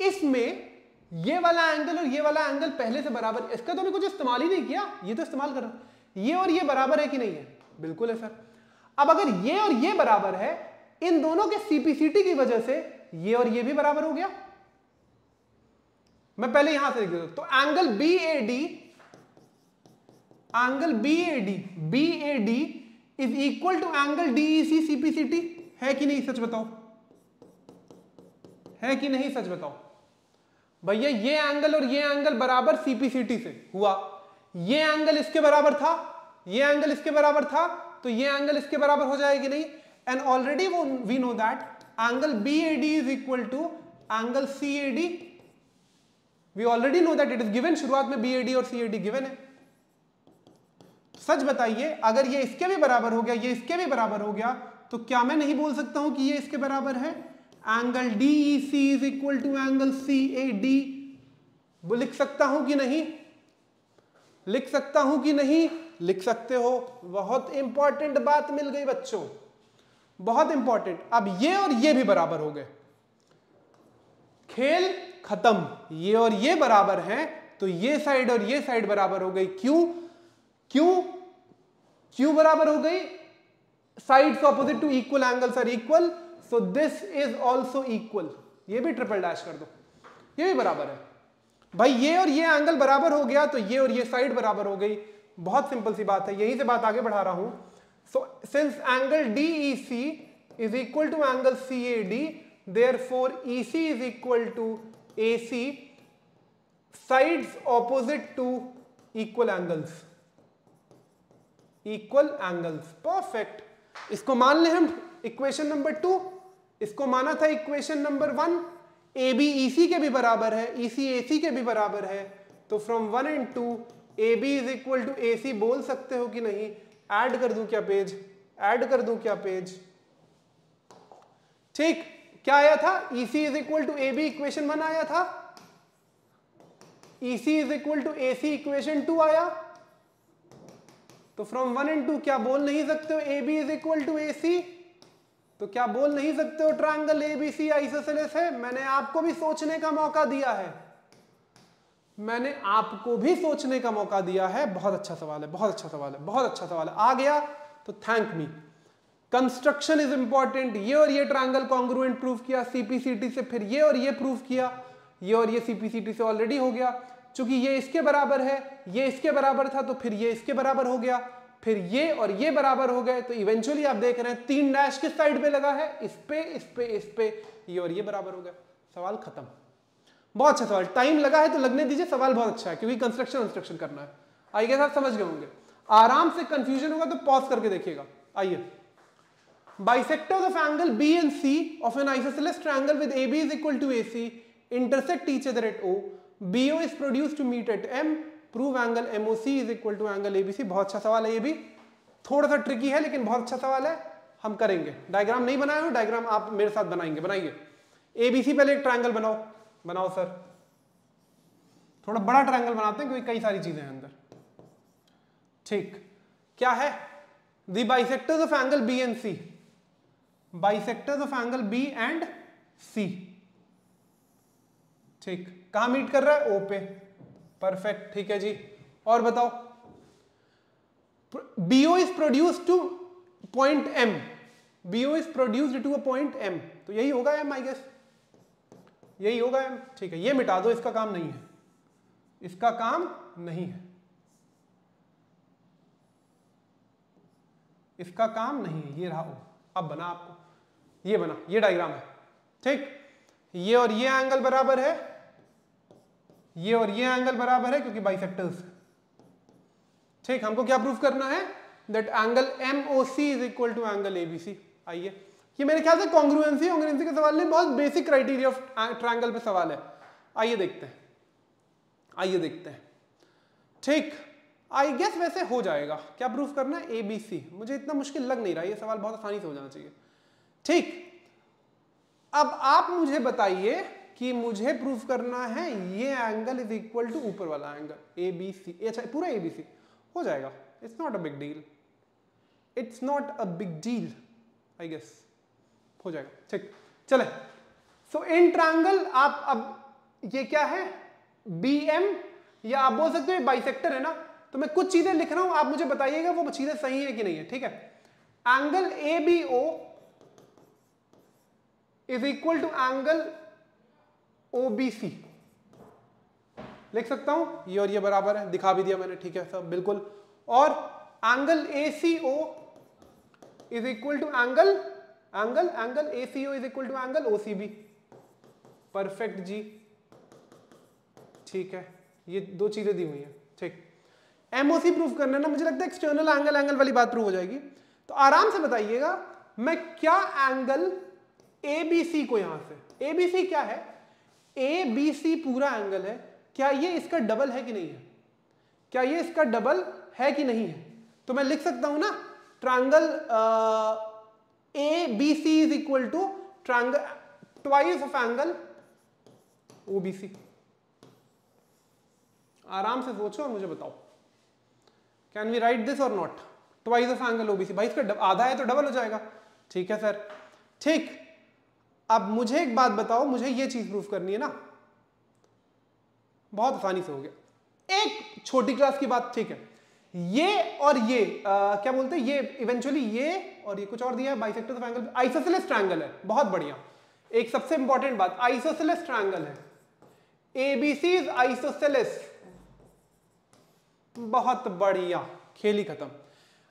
इसमें ये वाला एंगल और ये वाला एंगल पहले से बराबर, इसका तो कुछ इस्तेमाल ही नहीं किया, ये तो इस्तेमाल कर रहा ये और ये बराबर है कि नहीं है? बिल्कुल है सर। अब अगर ये और ये बराबर है, इन दोनों के सीपीसीटी की वजह से ये और ये भी बराबर हो गया। मैं पहले यहाँ से लिख तो angle B A D angle B A D B A D is equal to angle D E C C P C T है कि नहीं, सच बताओ? है कि नहीं, सच बताओ? भैया, ये एंगल और ये एंगल बराबर सीपीसीटी से हुआ। ये एंगल इसके बराबर था, ये एंगल इसके बराबर था तो ये एंगल इसके बराबर हो जाएगी नहीं। एंड ऑलरेडी वो know that angle B A D is equal to angle C A D we already know that it is given शुरुआत में बी ए डी और सी ए डी गिवन है। सच बताइए, अगर ये इसके भी बराबर हो गया, ये इसके भी बराबर हो गया तो क्या मैं नहीं बोल सकता हूँ कि ये इसके बराबर है? Angle D E C is equal to angle C A D वो लिख सकता हूँ कि नहीं? लिख सकता हूँ कि नहीं? लिख सकते हो। बहुत इंपॉर्टेंट बात मिल गई बच्चों। बहुत इंपॉर्टेंट अब ये और ये भी बराबर हो गए। खेल खत्म। ये और ये बराबर हैं तो ये साइड और ये साइड बराबर हो गई। क्यों? क्यों? क्यों बराबर हो गई? Sides opposite to equal angles are equal so this is also equal ये भी ट्रिपल डैश कर दो। ये भी बराबर है। भाई ये और ये एंगल बराबर हो गया तो ये और ये साइड बराबर हो गई। बहुत सिंपल सी बात है। यहीं से बात आगे बढ़ा रहा हूँ। So since angle D E C is equal to angle C A D therefore E C is equal to A C sides opposite to equal angles equal angles perfect इसको मान ले हम। इक्वेशन नंबर टू इसको माना था equation number one, A B E C के भी बराबर है, ई सी ए सी के भी बराबर है। तो from one and two A B is equal to A C बोल सकते हो कि नहीं? ऐड कर दूँ क्या पेज ऐड कर दूँ क्या पेज ठीक, क्या आया था? E C is equal to A B equation one आया था। E C is equal to A C equation two आया। तो फ्रॉम वन एंड टू क्या बोल नहीं सकते हो? A B is equal to A C तो क्या बोल नहीं सकते हो? ट्रायंगल एबीसी आइसोसेलेस है। मैंने आपको भी सोचने का मौका दिया है। मैंने आपको भी सोचने का मौका दिया है। बहुत अच्छा सवाल है, बहुत अच्छा सवाल है, बहुत अच्छा सवाल है। आ गया तो thank me construction is important ये और ये ट्रायंगल कॉन्ग्रुएंट प्रूफ किया सीपीसीटी से फिर ये और ये प्रूफ किया। ये और ये सीपीसीटी से ऑलरेडी हो गया। चूँकि ये इसके बराबर है, ये इसके बराबर था तो फिर ये इसके बराबर हो गया। फिर ये और ये बराबर हो गए तो इवेंचुअली आप देख रहे हैं तीन डैश किस साइड पे लगा है? इस पे इस पे इस पे, ये और ये बराबर हो गया। सवाल खत्म। बहुत अच्छा सवाल। टाइम लगा है तो लगने दीजिए, सवाल बहुत अच्छा है, क्योंकि कंस्ट्रक्शन कंस्ट्रक्शन करना है। आइए साथ समझ गए होंगे। आराम से कंफ्यूजन होगा तो पॉज करके देखिएगा। आइए। Bisectors of angle B and C of an isosceles triangle with AB is equal to AC intersect each other at O. BO is produced to meet at M. Prove angle MOC is equal to angle ABC. बहुत अच्छा सवाल है ये भी। थोड़ा सा tricky है, लेकिन बहुत अच्छा सवाल है। हम करेंगे। डायग्राम नहीं बनाए हो डायग्राम आप मेरे साथ बनाएँगे। बनाइए। एबीसी पहले एक ट्रायंगल बनाओ। बनाओ सर थोड़ा बड़ा ट्रायंगल बनाते हैं, क्योंकि कई सारी चीज़ें हैं अंदर। ठीक। क्या है? The bisectors of angle B and C bisectors of angle B and C ठीक। कहाँ मीट कर रहा है? ओ पे। परफेक्ट ठीक है जी. और बताओ. B O is produce to point M B O is produced to a point M तो यही होगा एम आई गेस यही होगा एम ठीक है. ये मिटा दो, इसका काम नहीं है. इसका काम नहीं है. इसका काम नहीं है. ये रहा हो अब बना आपको. ये बना. ये डायग्राम है. ठीक. ये और ये एंगल बराबर है. ये और ये एंगल बराबर है क्योंकि बाइसेक्टर्स ठीक, हमको क्या प्रूफ करना है? That angle M O C is equal to angle A B C आइए। ये मेरे ख्याल से कॉन्ग्रुएंसी कॉन्ग्रुएंसी के सवाल नहीं, बहुत बेसिक क्राइटेरिया ऑफ़ ट्रायंगल पे सवाल है। आइए देखते हैं। आइए देखते हैं। ठीक आई गेस वैसे हो जाएगा। क्या प्रूफ करना है? ए बी सी मुझे इतना मुश्किल लग नहीं रहा, ये सवाल बहुत आसानी से हो जाना चाहिए। ठीक, अब आप मुझे बताइए कि मुझे प्रूफ करना है, ये एंगल इज़ इक्वल टू ऊपर वाला एंगल ए बी सी अच्छा पूरा ए बी सी हो जाएगा। It's not a big deal it's not a big deal I guess हो जाएगा। ठीक, चले। सो इन ट्रायंगल आप अब, ये क्या है? बी एम या आप बोल सकते हो बाइसेक्टर है ना? तो मैं कुछ चीज़ें लिख रहा हूँ, आप मुझे बताइएगा वो चीज़ें सही है कि नहीं है, ठीक है? Angle A B O is equal to angle O B C लिख सकता हूँ? ये और ये बराबर है। दिखा भी दिया मैंने, ठीक है, सब बिल्कुल। और angle A C O is equal to angle angle angle A C O is equal to angle O C B perfect जी। ठीक है, ये दो चीज़ें दी हुई हैं, ठीक। एमओसी प्रूफ करना ना, मुझे लगता है एक्सटर्नल एंगल एंगल वाली बात प्रूव हो जाएगी। तो आराम से बताइएगा, मैं क्या एंगल ए बी सी को यहाँ से ए बी सी क्या है? ए बी सी पूरा एंगल है। क्या ये इसका डबल है कि नहीं है? क्या ये इसका डबल है कि नहीं है? तो मैं लिख सकता हूँ ना triangle A B C is equal to triangle twice of angle O B C आराम से सोचो और मुझे बताओ। कैन वी राइट दिस और not twice of angle OBC भाई, इसका आधा है तो डबल हो जाएगा। ठीक है सर ठीक। अब मुझे एक बात बताओ मुझे ये चीज़ प्रूफ करनी है ना। बहुत आसानी से हो गया। एक छोटी क्लास की बात ठीक है। ये और ये आ, क्या बोलते हैं ये इवेंचुअली ये और ये कुछ और दिया है bisector of angle isosceles triangle है बहुत बढ़िया। एक सबसे इंपॉर्टेंट बात आइसोसेलेस ट्रायंगल है। एबीसी इज़ आइसोसेलेस बहुत बढ़िया खेली खत्म।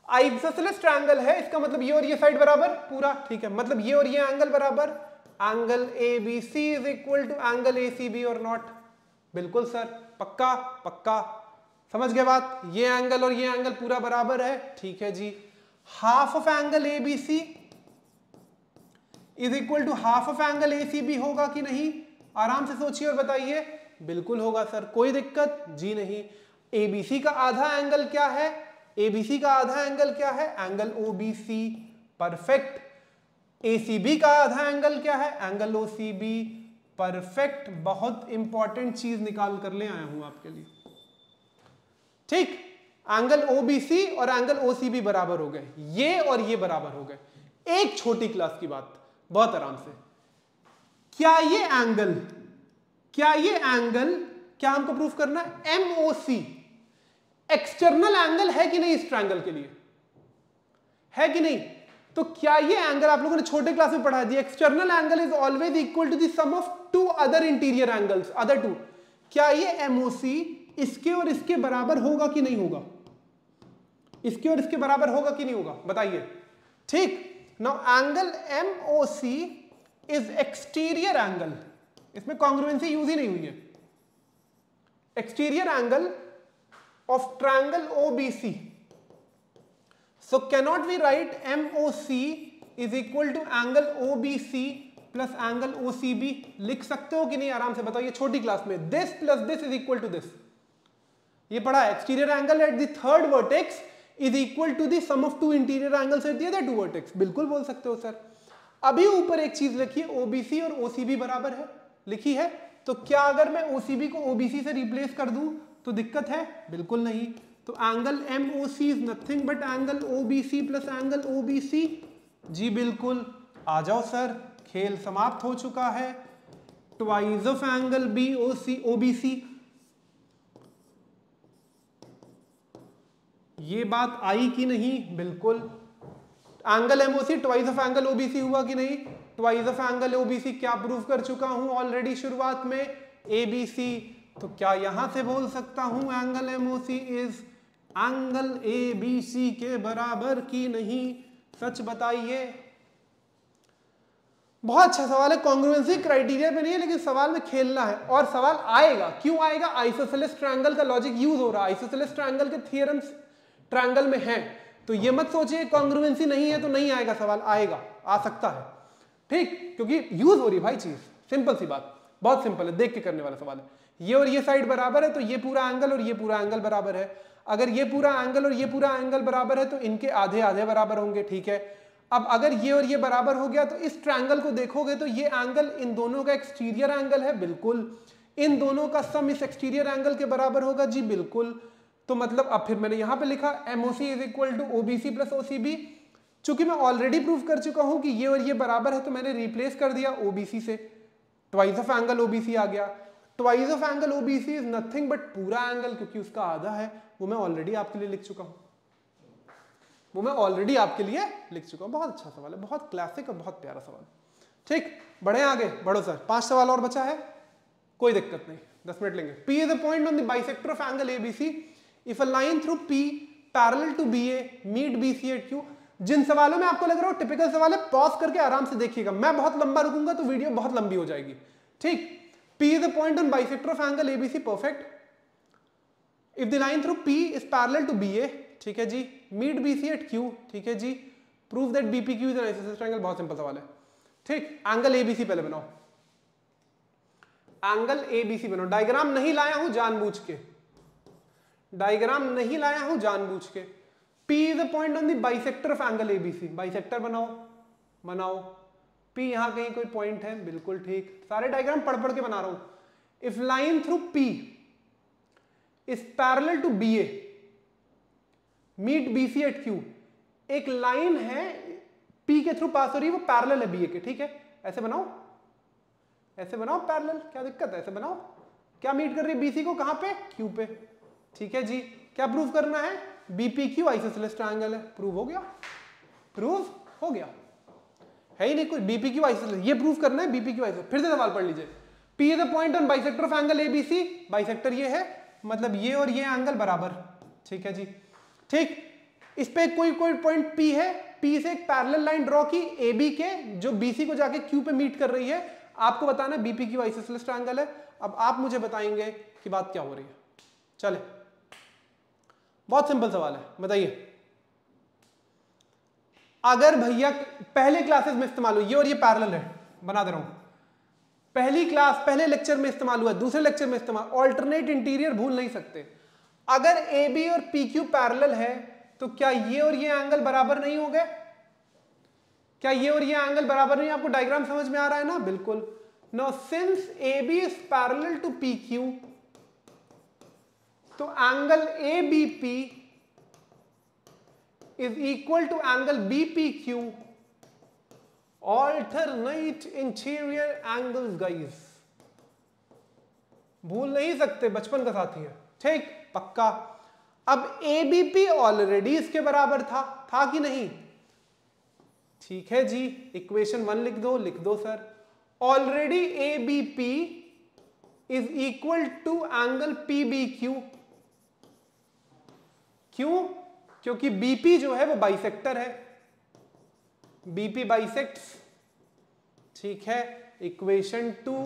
आइसोसेलेस ट्रायंगल है इसका मतलब ये और ये साइड बराबर पूरा ठीक है। मतलब ये और ये एंगल बराबर angle A B C is equal to angle A C B और नॉट बिल्कुल सर, पक्का पक्का। समझ गए बात? ये एंगल और ये एंगल पूरा बराबर है। ठीक है जी। Half of angle A B C is equal to half of angle A C B होगा कि नहीं? आराम से सोचिए और बताइए। बिल्कुल होगा सर, कोई दिक्कत जी नहीं। ए बी सी का आधा एंगल क्या है? ए बी सी का आधा एंगल क्या है? Angle O B C perfect ACB का आधा एंगल क्या है? एंगल ओसीबी परफेक्ट बहुत इंपॉर्टेंट चीज़ निकाल कर ले आया हूँ आपके लिए। ठीक? एंगल ओबीसी और एंगल ओसीबी बराबर हो गए। ये और ये बराबर हो गए। एक छोटी क्लास की बात, बहुत आराम से। क्या ये एंगल क्या ये एंगल क्या हमको प्रूफ करना है? एमओसी एक्सटर्नल एंगल है कि नहीं इस ट्रायंगल के लिए? है कि नहीं? तो क्या ये एंगल आप लोगों ने छोटे क्लास में पढ़ा दिया external angle is always equal to the sum of two other interior angles other two क्या ये एमओसी इसके और इसके बराबर होगा कि नहीं होगा? इसके और इसके बराबर होगा कि नहीं होगा? बताइए। ठीक? Now angle MOC is exterior angle इसमें कॉन्ग्रुएंसी यूज़ ही नहीं हुई है। Exterior angle of triangle OBC C is equal to angle O B C plus angle O C B लिख सकते हो कि नहीं? आराम से बताओ, ये छोटी क्लास में। This plus this is equal to this ये पढ़ा exterior angle at the third vertex is equal to the sum of two interior angles at the other two vertex बिल्कुल बोल सकते हो सर अभी ऊपर एक चीज़ लिखी ओबीसी और ओसीबी बराबर है। लिखी है? तो क्या अगर मैं ओसीबी को ओबीसी से रिप्लेस कर दूँ तो दिक्कत है? बिल्कुल नहीं। तो angle M O C is nothing but angle O B C plus angle O B C जी बिल्कुल। आ जाओ सर, खेल समाप्त हो चुका है। Twice of angle B O C O B C ये बात आई कि नहीं? बिल्कुल। Angle M MOC twice of angle OBC हुआ कि नहीं? ट्वाइस ऑफ़ एंगल ओबीसी क्या प्रूव कर चुका हूँ ऑलरेडी शुरुआत में? एबीसी तो क्या यहाँ से बोल सकता हूँ angle MOC is angle A B C के बराबर की नहीं? सच बताइए। बहुत अच्छा सवाल है कॉन्ग्रुएंसी क्राइटेरिया पे नहीं है, लेकिन सवाल में खेलना है। और सवाल आएगा। क्यों आएगा? आइसोसेलेस ट्रायंगल का लॉजिक यूज़ हो रहा है। आइसोसेलेस ट्रायंगल के थियरम्स ट्रायंगल में हैं। तो ये मत सोचिए कॉन्ग्रुएंसी नहीं है तो नहीं आएगा सवाल। आएगा। आ सकता है। ठीक? क्योंकि यूज़ हो रही भाई चीज़। सिंपल सी बात। बहुत सिंपल है। देख के करने वाला सवाल है। ये और ये साइड बराबर है तो ये पूरा एंगल और ये पूरा एंगल बराबर है। अगर ये पूरा एंगल और ये पूरा एंगल बराबर है तो इनके आधे आधे बराबर होंगे, ठीक है? अब अगर ये और ये बराबर हो गया तो इस ट्रायंगल को देखोगे तो ये एंगल इन दोनों का एक्सटीरियर एंगल है, बिल्कुल। इन दोनों का सम इस एक्सटीरियर एंगल के बराबर होगा, जी, बिल्कुल। तो मतलब अब फिर मैंने यहाँ पे लिखा MOC is equal to OBC plus OCB चूँकि मैं ऑलरेडी प्रूव कर चुका हूँ कि ये और ये बराबर है तो मैंने रिप्लेस कर दिया ओबीसी से। ट्वाइस ऑफ़ एंगल ओबीसी आ गया। Twice of angle OBC is nothing but पूरा एंगल क्योंकि उसका आधा है, वो मैं ऑलरेडी आपके लिए लिख चुका हूँ। वो मैं ऑलरेडी आपके लिए लिख चुका हूँ। बहुत अच्छा सवाल है, बहुत क्लासिक और बहुत प्यारा सवाल। ठीक, बढ़े आगे, बढ़ो सर पाँच सवाल और बचा है, कोई दिक्कत नहीं, दस मिनट लेंगे। P is a point on the bisector of angle ABC if a line through P parallel to B A meet B C at Q जिन सवालों में आपको लग रहा हो टिपिकल सवाल है पॉज करके आराम से देखिएगा। मैं बहुत लंबा रुकूँगा तो वीडियो बहुत लंबी हो जाएगी। ठीक P is a point on bisector of angle ABC perfect if the line through P is parallel to B A ठीक है जी? बी सी एट क्यू ठीक है जी? That BP Q is an isosceles triangle बहुत simple सवाल है। ठीक angle ABC पहले बनाओ। एंगल एबीसी बनाओ। डायग्राम नहीं लाया हूँ जानबूझ के। डायग्राम नहीं लाया हूँ जानबूझ के। P is a point on the bisector of angle ABC bisector बनाओ। बनाओ। P यहाँ कहीं कोई पॉइंट है, बिल्कुल ठीक। सारे डायग्राम पढ़ पढ़ के बना रहा हूँ। If line through P is parallel to B A meet BC at Q एक लाइन है, P के थ्रू पास हो रही है, वो पैरेलल है बी ए के, ठीक है? ऐसे बनाओ। ऐसे बनाओ पैरेलल क्या दिक्कत है? ऐसे बनाओ। क्या मीट कर रही है बीसी को? कहाँ पे? क्यू पे। ठीक है जी। क्या प्रूव करना है? बीपी क्यू आइसोसेलेस ट्रायंगल है। प्रूव हो गया। प्रूव हो गया। है ही नहीं कुछ बीपी क्यू आइसोसेलेस ये प्रूव करना है बीपी क्यू आइसोसेलेस फिर से सवाल पढ़ लीजिए। P is the point on bisector of angle ABC bisector ये है मतलब ये और ये एंगल बराबर। ठीक है जी? ठीक? इस पे कोई कोई पॉइंट पी है। पी से एक पैरेलल लाइन ड्रॉ की ए बी के, जो बीसी को जाके क्यू पे मीट कर रही है। आपको बताना बीपी क्यू आइसोसेलेस ट्रायंगल है। अब आप मुझे बताएँगे कि बात क्या हो रही है। चले। बहुत सिंपल सवाल है। बताइए। अगर भैया पहले क्लासेस में इस्तेमाल हुई, ये और ये पैरेलल है, बना दे रहा हूँ। पहली क्लास पहले लेक्चर में इस्तेमाल हुआ, दूसरे लेक्चर में इस्तेमाल ऑल्टरनेट इंटीरियर भूल नहीं सकते। अगर ए बी और पी क्यू पैरल है तो क्या ये और ये एंगल बराबर नहीं हो गए? क्या ये और ये एंगल बराबर नहीं? आपको डायग्राम समझ में आ रहा है ना? बिल्कुल। No since A B is parallel to P Q तो angle A B P to angle B P Q alternate interior angles guys भूल नहीं सकते, बचपन का साथी है। ठीक, पक्का। अब ए बी पी ऑलरेडी इसके बराबर था। था कि नहीं? ठीक है जी इक्वेशन वन लिख दो लिख दो sir already A B P is equal to angle P B Q क्यों? क्योंकि बीपी जो है वो बाइसेक्टर है। बीपी बाइसेक्ट्स ठीक है इक्वेशन टू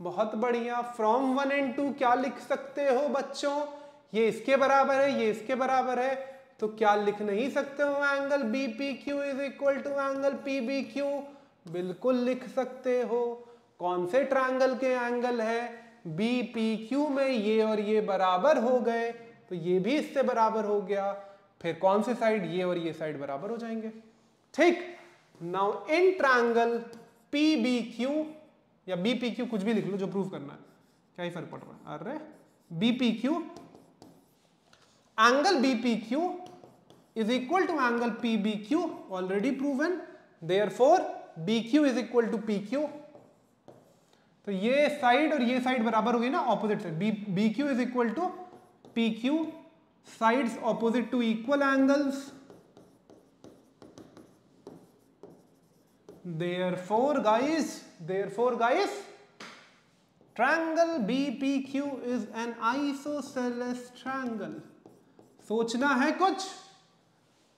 बहुत बढ़िया। फ्रॉम वन एंड टू क्या लिख सकते हो बच्चों? ये इसके बराबर है, ये इसके बराबर है। तो क्या लिख नहीं सकते हो angle B P Q is equal to angle P B Q बिल्कुल लिख सकते हो। कौन से ट्रायंगल के एंगल है? बी पी क्यू में ये और ये बराबर हो गए। तो ये भी इससे बराबर हो गया। फिर कौन से साइड ये और ये साइड बराबर हो जाएँगे। ठीक। Now in triangle P B Q या बी पी क्यू कुछ भी लिख लो जो प्रूव करना है। क्या ही फ़र्क पड़ रहा है? अरे B P Q angle B P Q is equal to angle P B Q already proven therefore B Q is equal to P Q तो ये साइड और ये साइड बराबर होगी ना opposite side B B Q is equal to P Q sides opposite to equal angles therefore, guys therefore, guys, triangle bpq is an isosceles triangle. सोचना है कुछ?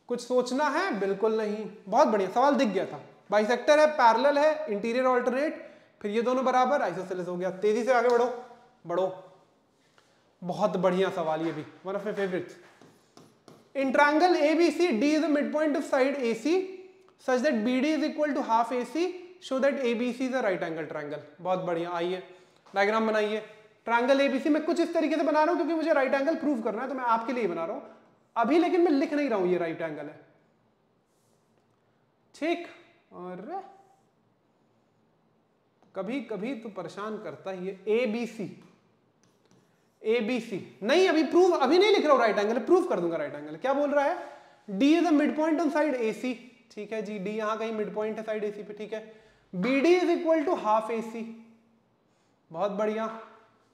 कुछ सोचना है? बिल्कुल नहीं। बहुत बढ़िया। सवाल दिख गया था। बाइसेक्टर है, पैरेलल है इंटीरियर ऑल्टरनेट फिर ये दोनों बराबर आइसोसेलेस हो गया। तेज़ी से आगे बढ़ो। बढ़ो। बहुत बढ़िया सवाल ये भी one of my favourite in triangle ABC D is the mid point of side AC such that BD is equal to half AC show that ABC is a right angle triangle. बहुत बढ़िया, आइए diagram बनाइए. Triangle ABC मैं कुछ इस तरीके से बना रहा हूँ, क्योंकि मुझे राइट एंगल प्रूव करना है तो मैं आपके लिए बना रहा हूँ. अभी लेकिन मैं लिख नहीं रहा हूँ ये राइट एंगल है. ठीक, और कभी कभी तो परेशान करता ही है A B C A B सी नहीं, अभी प्रूव अभी नहीं लिख रहा हूँ राइट एंगल प्रूव कर दूँगा राइट एंगल क्या बोल रहा है? D is mid point on side A C ठीक है जी डी यहाँ कहीं मिड पॉइंट है साइड एसी पे, ठीक है। B D is equal to half A C बहुत बढ़िया।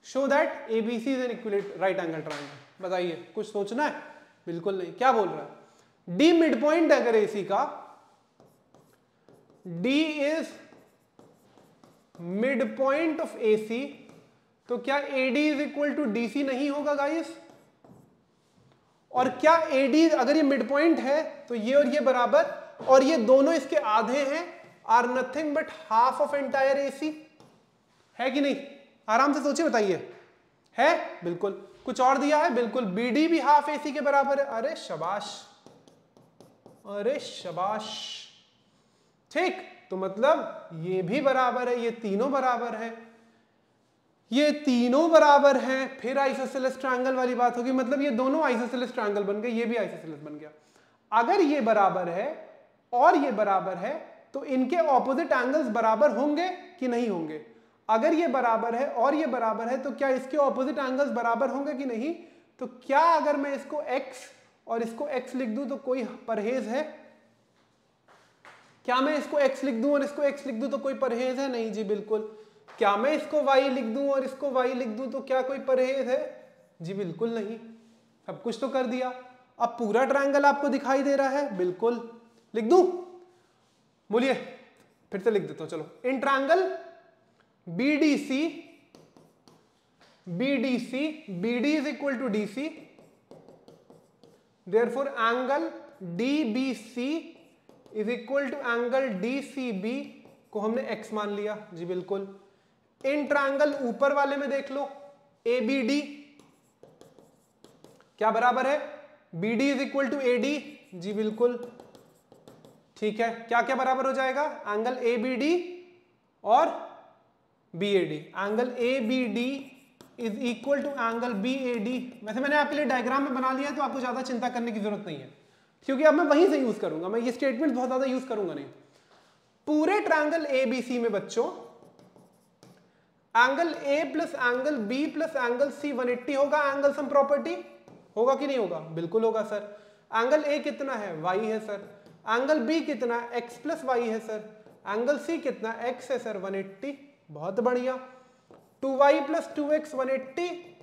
Show that A B C is an equilateral right angle triangle बताइए, कुछ सोचना है? बिल्कुल नहीं। क्या बोल रहा है? डी मिड पॉइंट है अगर ए सी का D is mid point of AC तो क्या AD is equal to DC नहीं होगा गाइस और क्या एडी अगर ये मिड पॉइंट है तो ये और ये बराबर, और ये दोनों इसके आधे हैं are nothing but half of entire AC है कि नहीं? आराम से सोचिए, बताइए। है? बिल्कुल। कुछ और दिया है? बिल्कुल। बीडी भी हाफ़ एसी के बराबर है। अरे शबाश। अरे शबाश। ठीक। तो मतलब ये भी बराबर है, ये तीनों बराबर है। ये तीनों बराबर हैं, फिर आइसोसेलेस ट्रायंगल वाली बात होगी मतलब ये दोनों आइसोसेलेस ट्रायंगल बन गए, ये भी आइसोसेलेस बन गया। अगर ये बराबर है, और ये बराबर है तो इनके ऑपोजिट एंगल्स बराबर होंगे कि नहीं होंगे? अगर ये बराबर है, और ये बराबर है तो क्या इसके ऑपोजिट एंगल्स बराबर होंगे कि नहीं? तो क्या अगर मैं इसको x और इसको x लिख दूँ तो कोई परहेज है? क्या मैं इसको x लिख दूँ और इसको x लिख दूँ तो कोई परहेज है? नहीं जी, बिल्कुल। क्या मैं इसको वाई लिख दूँ और इसको वाई लिख दूँ तो क्या कोई परहेज है? जी, बिल्कुल नहीं। सब कुछ तो कर दिया। अब पूरा ट्रायंगल आपको दिखाई दे रहा है? बिल्कुल। लिख दू? बोलिए, फिर से लिख देता हूँ, चलो। In triangle BDC BDC BD is equal to D C therefore angle D B C is equal to angle D C B को हमने एक्स मान लिया। जी, बिल्कुल। इन ट्रायंगल ऊपर वाले में देख लो ए बी डी क्या बराबर है? B D is equal to A D जी, बिल्कुल। ठीक है क्या क्या बराबर हो जाएगा? एंगल ए बी डी और B A D angle A B D is equal to angle B A D वैसे मैंने आपके लिए डायग्राम में बना लिया तो आपको ज़्यादा चिंता करने की ज़रूरत नहीं है। क्योंकि अब मैं वहीं से यूज़ करूँगा, मैं ये स्टेटमेंट बहुत ज़्यादा यूज़ करूँगा नहीं। पूरे ट्रायंगल ए बी सी में बच्चों angle A plus angle B plus angle C 180 होगा एंगल सम प्रॉपर्टी होगा कि नहीं होगा? बिल्कुल होगा सर एंगल ए कितना है? वाई है सर एंगल बी कितना? X प्लस वाई है सर एंगल सी कितना? X है सर 180 बहुत बढ़िया. 2y Y plus two X one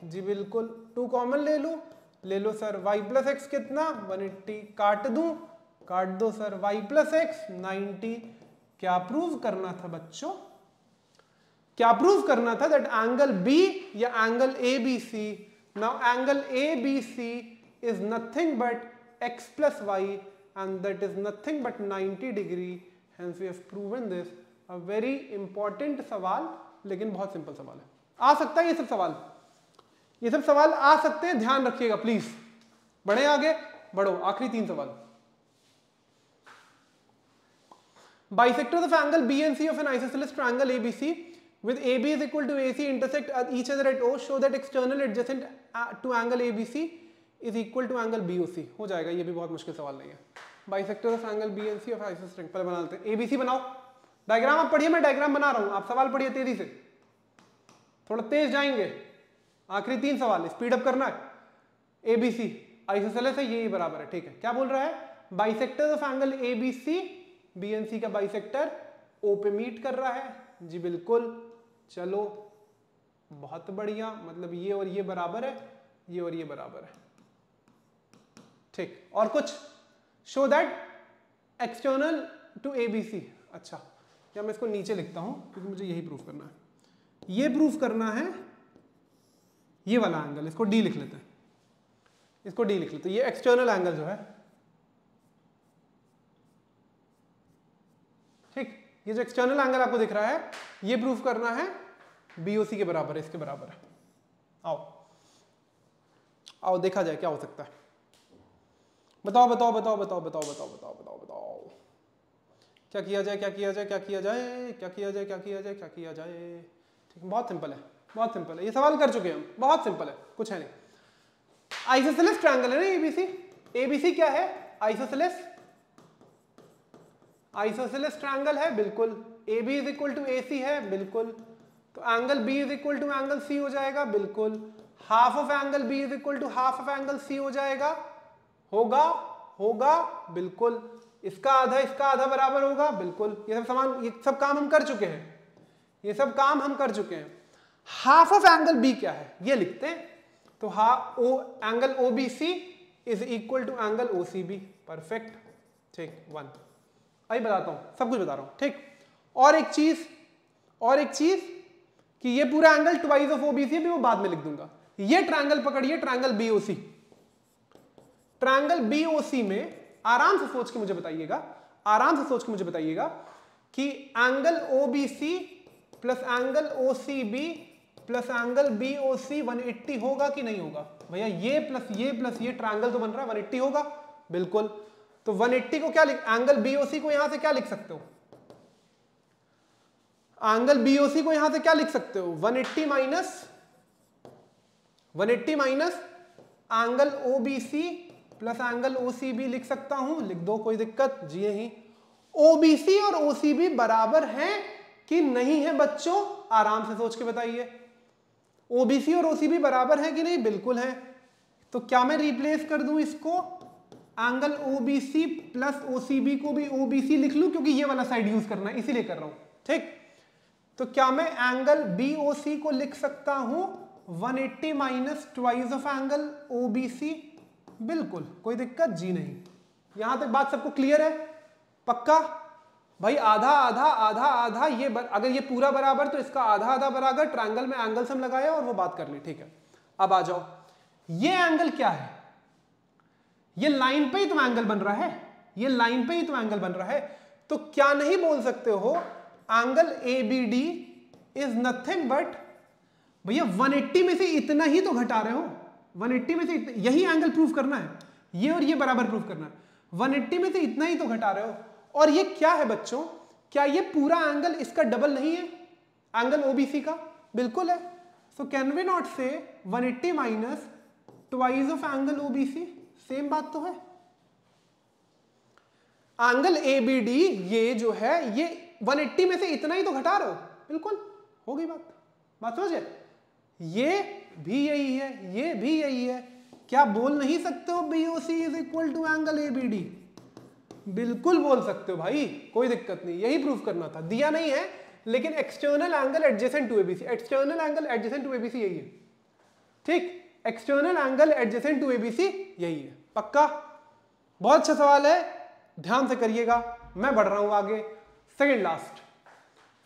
जी बिल्कुल. 2 कॉमन ले लू? ले लो सर y प्लस एक्स कितना? 180 काट दू? काट दो sir y plus X ninety क्या प्रूव करना था बच्चों? क्या प्रूव करना था दैट एंगल बी या angle A B C now angle A B C is nothing but X plus Y and that is nothing but 90 degree hence we have proven this a very important सवाल, लेकिन बहुत simple सवाल है। आ सकता है ये सब सवाल? ये सब सवाल आ सकते हैं? ध्यान रखिएगा प्लीज़ बढ़े आगे, बढ़ो। आखिरी तीन सवाल। Bisector of angle B N C of an isosceles triangle ABC with AB is equal to AC intersect at each other at O, show that external adjacent to angle ABC is equal to angle BOC हो जाएगा, ये भी बहुत मुश्किल सवाल नहीं है। Bisectors of angle B and C of isosceles पहले बना लेते हैं ABC बनाओ। डायग्राम आप पढ़िए, मैं डायग्राम बना रहा हूँ। आप सवाल पढ़िए तेज़ी से। थोड़ा तेज जाएँगे। आखिरी तीन सवाल स्पीड अप करना है। एबीसी आइसोसेलेस है, ये बराबर है, ठीक है। क्या बोल रहा है? Bisector of angle ABC BNC का बाइसेक्टर ओ पे मीट कर रहा है। जी, बिल्कुल। चलो, बहुत बढ़िया मतलब ये और ये बराबर है, ये और ये बराबर है। ठीक, और कुछ? Show that external to ABC अच्छा या मैं इसको नीचे लिखता हूँ, क्योंकि मुझे यही प्रूफ करना है। ये प्रूफ करना है, ये वाला एंगल इसको डी लिख लेते हैं। इसको डी लिख लेते हैं। ये एक्सटर्नल एंगल जो है, ठीक? ये जो एक्सटर्नल एंगल आपको दिख रहा है, ये प्रूफ करना है बीओसी के बराबर है, इसके बराबर है। आओ। आओ, देखा जाए क्या हो सकता है। बताओ बताओ बताओ बताओ बताओ बताओ बताओ बताओ बताओ। क्या किया जाए, क्या किया जाए, क्या किया जाए, क्या किया जाए, क्या किया जाए, क्या किया जाए। ठीक, बहुत सिंपल है, बहुत सिंपल है। ये सवाल कर चुके हैं हम, बहुत सिंपल है, कुछ है नहीं। आइसोसेलेस ट्रायंगल है ना एबीसी एबीसी क्या है? आइसोसेलेस आइसोसेलेस ट्रायंगल है, बिल्कुल। A B is equal to A C है, बिल्कुल। तो angle B is equal to angle C हो जाएगा, बिल्कुल। Half of angle B is equal to half of angle C हो जाएगा। होगा होगा, बिल्कुल। इसका आधा इसका आधा बराबर होगा, बिल्कुल। ये सब समान, ये सब काम हम कर चुके हैं। ये सब काम हम कर चुके हैं। हाफ़ ऑफ़ एंगल बी क्या है? ये लिखते हैं। तो हा O angle O B C is equal to angle O C B perfect ठीक वन अभी बताता हूँ, सब कुछ बता रहा हूँ, ठीक? और एक चीज़, और एक चीज़ कि ये पूरा एंगल ट्वाइस ऑफ़ ओबीसी है भी वो बाद में लिख दूँगा। ये ट्रायंगल पकड़िए ट्रायंगल बीओसी ट्रायंगल बीओसी में आराम से सोच के मुझे बताइएगा, आराम से सोच के मुझे बताइएगा कि angle OBC plus angle OCB plus angle BOC 180 होगा कि नहीं होगा? भैया, ये प्लस ये प्लस ये ट्रायंगल तो बन रहा है 180 होगा। बिल्कुल। तो 180 को क्या लिख एंगल बीओसी को यहाँ से क्या लिख सकते हो? एंगल बीओसी को यहाँ से क्या लिख सकते हो? 180 minus 180 minus angle OBC plus angle OCB लिख सकता हूँ। लिख दो, कोई दिक्कत जी ही। ओबीसी और ओसीबी बराबर हैं कि नहीं है बच्चों? आराम से सोच के बताइए। ओबीसी और ओसीबी बराबर है कि नहीं? बिल्कुल है। तो क्या मैं रिप्लेस कर दूँ इसको? एंगल ओबीसी प्लस ओसीबी को भी ओबीसी लिख लूँ क्योंकि ये वाला साइड यूज़ करना है इसीलिए कर रहा हूँ। ठीक? तो क्या मैं एंगल बीओसी को लिख सकता हूँ? 180 eighty minus twice of angle OBC बिल्कुल कोई दिक्कत जी नहीं। यहाँ तक बात सबको क्लियर है? पक्का? भाई आधा आधा आधा आधा ये बर, अगर ये पूरा बराबर तो इसका आधा आधा बराबर ट्रायंगल में एंगल हम लगाए और वो बात कर ली ठीक है? अब आ जाओ। ये एंगल क्या है? ये लाइन पे ही तो एंगल बन रहा है। ये लाइन पे ही तो एंगल बन रहा है। तो क्या नहीं बोल सकते हो? Angle A B D is nothing but भैया 180 में से इतना ही तो घटा रहे हो। 180 में से यही एंगल प्रूफ करना है। ये और ये बराबर प्रूफ करना है। 180 में से इतना ही तो घटा रहे हो। और ये क्या है बच्चों? क्या ये पूरा एंगल इसका डबल नहीं है? एंगल ओबीसी का? बिल्कुल है। So can we not say 180 eighty minus twice of angle OBC same बात तो है। एंगल ए बी डी, ये जो है, ये 180 में से इतना ही तो घटा रहे हो। बिल्कुल हो गई बात। बात समझे? ये भी यही है, ये भी यही है। क्या बोल नहीं सकते हो B O C is equal to angle A B D बिल्कुल बोल सकते हो भाई, कोई दिक्कत नहीं। यही प्रूफ करना था। दिया नहीं है, लेकिन external angle adjacent to ABC external angle adjacent to ABC यही है। ठीक? External angle adjacent to ABC यही है। पक्का? बहुत अच्छा सवाल है। ध्यान से करिएगा। मैं बढ़ रहा हूँ आगे। Second last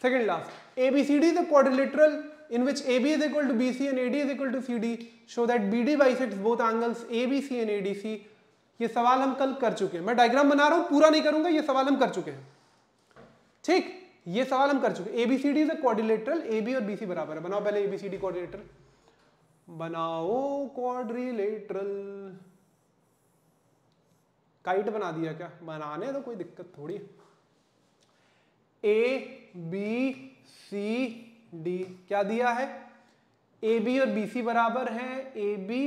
second last ABCD is a quadrilateral in which AB is equal to BC and AD is equal to CD show that BD bisects both angles ABC and ADC ये सवाल हम कल कर चुके हैं। मैं डायग्राम बना रहा हूँ, पूरा नहीं करूँगा, ये सवाल हम कर चुके हैं। ठीक? ये सवाल हम कर चुके A B C D is a A B और बी सी बराबर है। बनाओ पहले A B C D quadrilateral बनाओ क्वाड्रिलेटरल काइट बना दिया क्या? बनाने तो कोई दिक्कत थोड़ी ए बी सी डी क्या दिया है? ए बी और बी सी बराबर है। ए बी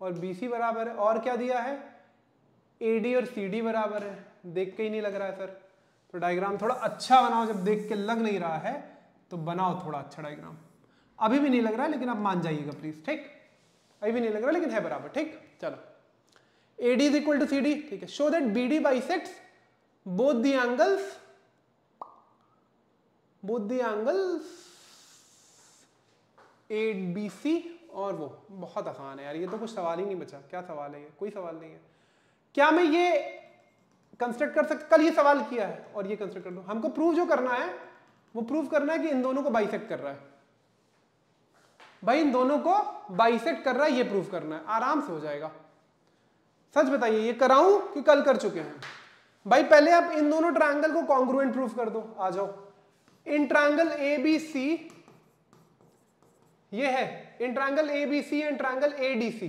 और बी सी बराबर है। और क्या दिया है? ए डी और सी डी बराबर है। देख के ही नहीं लग रहा है, सर। तो डायग्राम थोड़ा अच्छा बनाओ। जब देख के लग नहीं रहा है तो बनाओ थोड़ा अच्छा डायग्राम अभी भी नहीं लग रहा है, लेकिन आप मान जाइएगा प्लीज़ ठीक? अभी भी नहीं लग रहा, लेकिन है बराबर। ठीक? चलो। Is equal to C D ठीक है. That B D bisects both the angles both the angles ABC और वो. बहुत आसान है यार. ये तो कुछ सवाल ही नहीं बचा. क्या सवाल है ये? कोई सवाल नहीं है. क्या मैं ये कंस्ट्रक्ट कर सकता कल ये सवाल किया है और ये कंस्ट्रक्ट कर दो? हमको प्रूव जो करना है, वो प्रूव करना है कि इन दोनों को बाइसेक्ट कर रहा है. भाई इन दोनों को बाइसेक्ट कर रहा है, ये प्रूव करना है. आराम से हो जाएगा. सच बताइए, ये कराऊं कि कल कर चुके हैं? भाई, पहले आप इन दोनों ट्रायंगल को कॉन्ग्रुएंट प्रूफ कर दो। आ जाओ। इन ट्रायंगल ए बी सी ये है। In triangle A B C and triangle A D C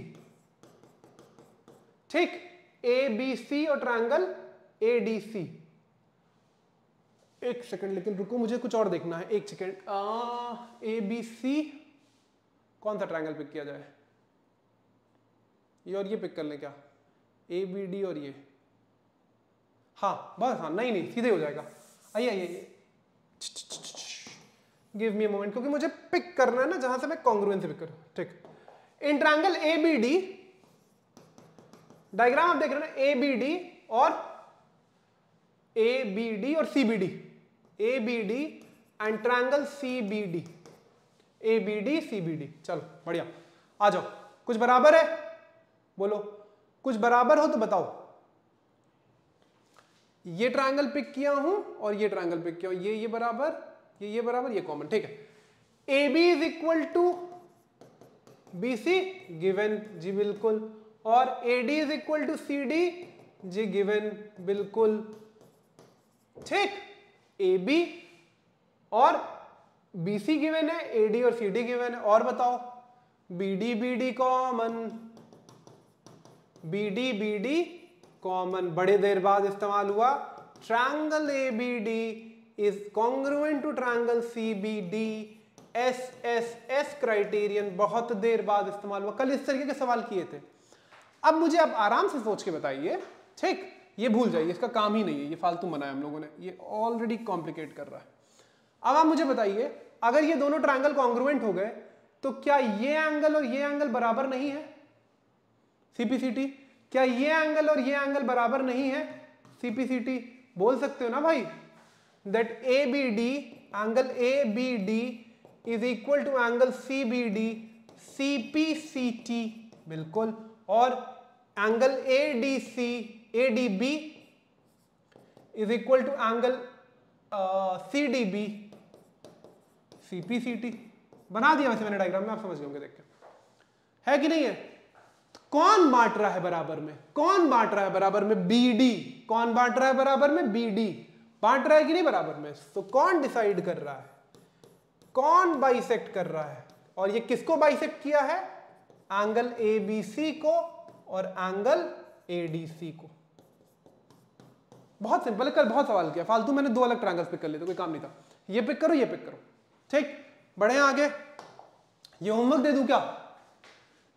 ठीक? ए बी सी और ट्रायंगल ए डी सी एक सेकंड लेकिन रुको, मुझे कुछ और देखना है। एक सेकंड ए बी सी कौन सा ट्रायंगल पिक किया जाए? ये और ये पिक कर लें क्या? ए बी डी और ये। हाँ बस हाँ नहीं नहीं, सीधे हो जाएगा। आइए आइए गिव मी मोमेंट क्योंकि मुझे पिक करना है ना, जहाँ से मैं कॉन्ग्रुएंस पिक करूँ। ठीक। In triangle A B D diagram आप देख रहे हैं ए बी डी और ए बी डी और C B D A B D and triangle C B D A B D C B D चलो, बढ़िया। आ जाओ। कुछ बराबर है? बोलो। कुछ बराबर हो तो बताओ। ये ट्रायंगल पिक किया हूँ और ये ट्रायंगल पिक किया हूँ। ये ये बराबर, ये ये बराबर, ये कॉमन ठीक है। A B is equal to B C given जी बिल्कुल। और A D is equal to C D ji given बिल्कुल। ठीक। ए बी और बी सी गिवन है ए डी और सी डी गिवन है। और बताओ B D B D common B D B D common बड़े देर बाद इस्तेमाल हुआ triangle A B D is congruent to triangle C B D S S S criterion बहुत देर बाद इस्तेमाल हुआ। कल इस तरीके के सवाल किए थे। अब मुझे आप आराम से सोच के बताइए। ठीक? ये भूल जाइए, इसका काम ही नहीं है। ये फालतू बनाया हम लोगों ने। ये ऑलरेडी कॉम्प्लिकेट कर रहा है। अब आप मुझे बताइए, अगर ये दोनों ट्रायंगल कॉन्ग्रुएंट हो गए तो क्या ये एंगल और ये एंगल बराबर नहीं है? सीपीसीटी क्या ये एंगल और ये एंगल बराबर नहीं है? सीपीसीटी बोल सकते हो ना भाई? That A B D angle A B D is equal to angle C B D C P C T बिल्कुल। और angle A D C A D B is equal to angle C D B C P C T बना दिया वैसे मैंने diagram में, आप समझ गए होंगे देख के। है कि नहीं है? कौन बांट रहा है बराबर में? कौन बांट रहा है बराबर में? बी डी कौन बांट रहा है बराबर में? बी डी बांट रहा है कि नहीं बराबर में? तो कौन डिसाइड कर रहा है? कौन बाइसेक्ट कर रहा है? और ये किसको बाइसेक्ट किया है? एंगल ए बी सी को और एंगल ए डी सी को। बहुत सिंपल कल बहुत सवाल किया। फालतू मैंने दो अलग ट्रायंगल्स पिक कर लिए तो कोई काम नहीं था। ये पिक करो, ये पिक करो। ठीक? बढ़े आगे। ये होमवर्क दे दू क्या?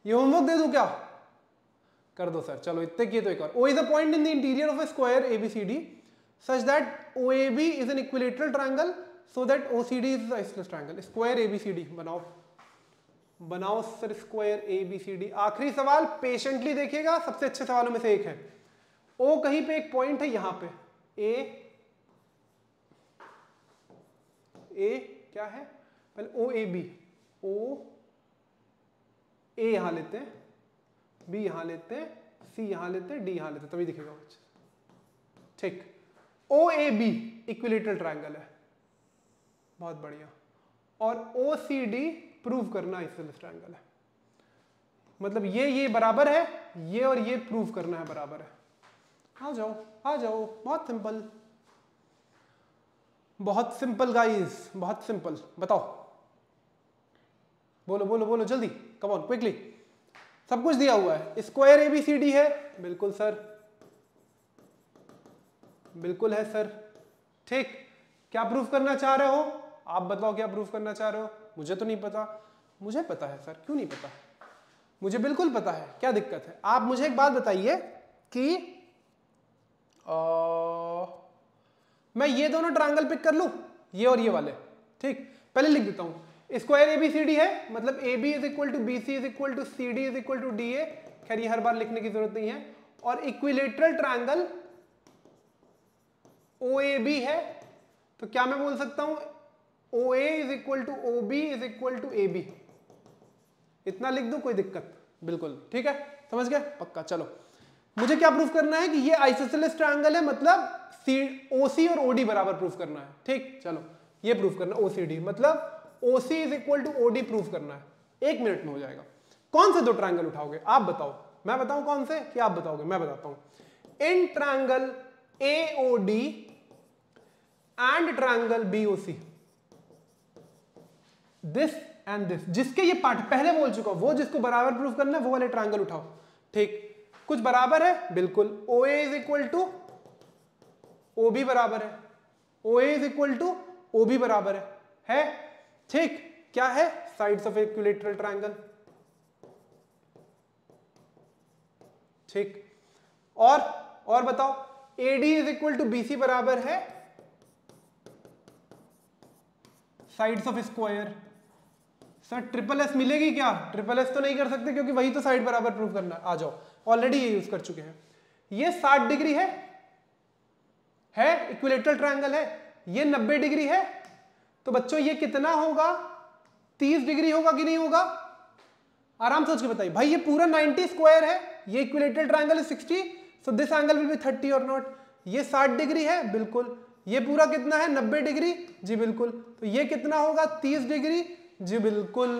ये होमवर्क दे दू क्या? कर दो सर। चलो, इतने किए तो एक और। O is a point in the interior of a square ABCD such that O A B is an equilateral triangle so that O C D is isosceles triangle square ABCD बनाओ। बनाओ sir square A B C D आखिरी सवाल patiently देखिएगा, सबसे अच्छे सवालों में से एक है। ओ कहीं पे एक पॉइंट है, यहाँ पे। ए ए क्या है? पहले ओ ए बी ओ ए यहाँ लेते हैं। बी यहाँ लेते हैं, सी यहाँ लेते हैं, डी यहाँ लेते हैं, तभी दिखेगा कुछ ठीक। O A B equilateral triangle है। बहुत बढ़िया। और ओ सी डी प्रूव करना आइसोलेस ट्रायंगल है। मतलब ये ये बराबर है, ये और ये प्रूव करना है बराबर है। आ जाओ आ जाओ। बहुत सिंपल बहुत सिंपल गाइस बहुत सिंपल बताओ। बोलो बोलो बोलो, जल्दी। कम ऑन क्विकली सब कुछ दिया हुआ है। Square A B C D है। बिल्कुल सर। बिल्कुल है सर। ठीक। क्या प्रूफ करना चाह रहे हो? आप बताओ क्या प्रूफ करना चाह रहे हो? मुझे तो नहीं पता। मुझे पता है सर। क्यों नहीं पता? मुझे बिल्कुल पता है। क्या दिक्कत है? आप मुझे एक बात बताइए कि आ, मैं ये दोनों ट्रायंगल पिक कर लू? ये और ये वाले। ठीक। पहले लिख देता हूँ। Square A B C D है मतलब A B is equal to B C is equal to C D is equal to D A खैर, ये हर बार लिखने की ज़रूरत नहीं है। और equilateral triangle O A B है। तो क्या मैं बोल सकता हूँ? O A is equal to O B is equal to A B इतना लिख दो? कोई दिक्कत। बिल्कुल। ठीक है? समझ गए? पक्का। चलो। मुझे क्या प्रूफ करना है कि ये आइसोसेलेस ट्रायंगल है? मतलब सी ओसी और ओडी बराबर प्रूफ करना है। ठीक? चलो। ये प्रूफ करना ओ ओसीडी मतलब OC is equal to OD proof करना है। एक मिनट में हो जाएगा। कौन से दो ट्रायंगल उठाओगे? आप बताओ। मैं बताऊँ कौन से? कि आप बताओगे। मैं बताता हूँ। In triangle AOD and triangle BOC this and this जिसके ये पार्ट पहले बोल चुका वो जिसको बराबर प्रूफ करना है, वो वाले ट्रायंगल उठाओ। ठीक। कुछ बराबर है? बिल्कुल। O A is equal to O B बराबर है। O A is equal to O B बराबर है। है? ठीक, क्या है? साइड्स ऑफ़ इक्विलेटरल ट्रायंगल ठीक, और और बताओ AD is equal to BC बराबर है? Sides of square sir triple S मिलेगी क्या? ट्रिपल एस तो नहीं कर सकते, क्योंकि वही तो साइड बराबर प्रूव करना। आ जाओ ऑलरेडी ये यूज़ कर चुके हैं। ये 60 डिग्री है? है? इक्विलेटरल ट्रायंगल है? ये 90 डिग्री है? तो बच्चों, ये कितना होगा? 30 डिग्री होगा कि नहीं होगा? आराम सोच के बताइए। भाई, ये पूरा 90 स्क्वायर है। ये इक्विलेटरल ट्रायंगल है 60 so this angle will be 30 और नॉट ये 60 डिग्री है, बिल्कुल। ये पूरा कितना है? 90 डिग्री। जी, बिल्कुल। तो ये कितना होगा? 30 डिग्री। जी, बिल्कुल।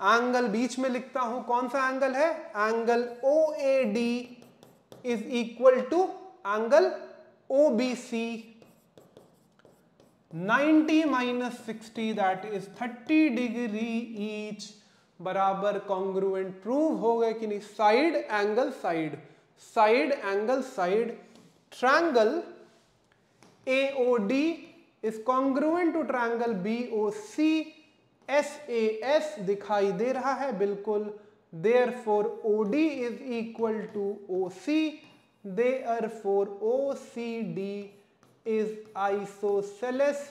एंगल बीच में लिखता हूँ। कौन सा एंगल है? Angle O A D is equal to angle O B C 90 minus sixty that is 30 degree each बराबर कॉन्ग्रुएंट प्रूव हो गए कि नहीं side angle side side angle side triangle AOD is congruent to triangle BOC S A S दिखाई दे रहा है, बिल्कुल। Therefore O D is equal to O is isosceles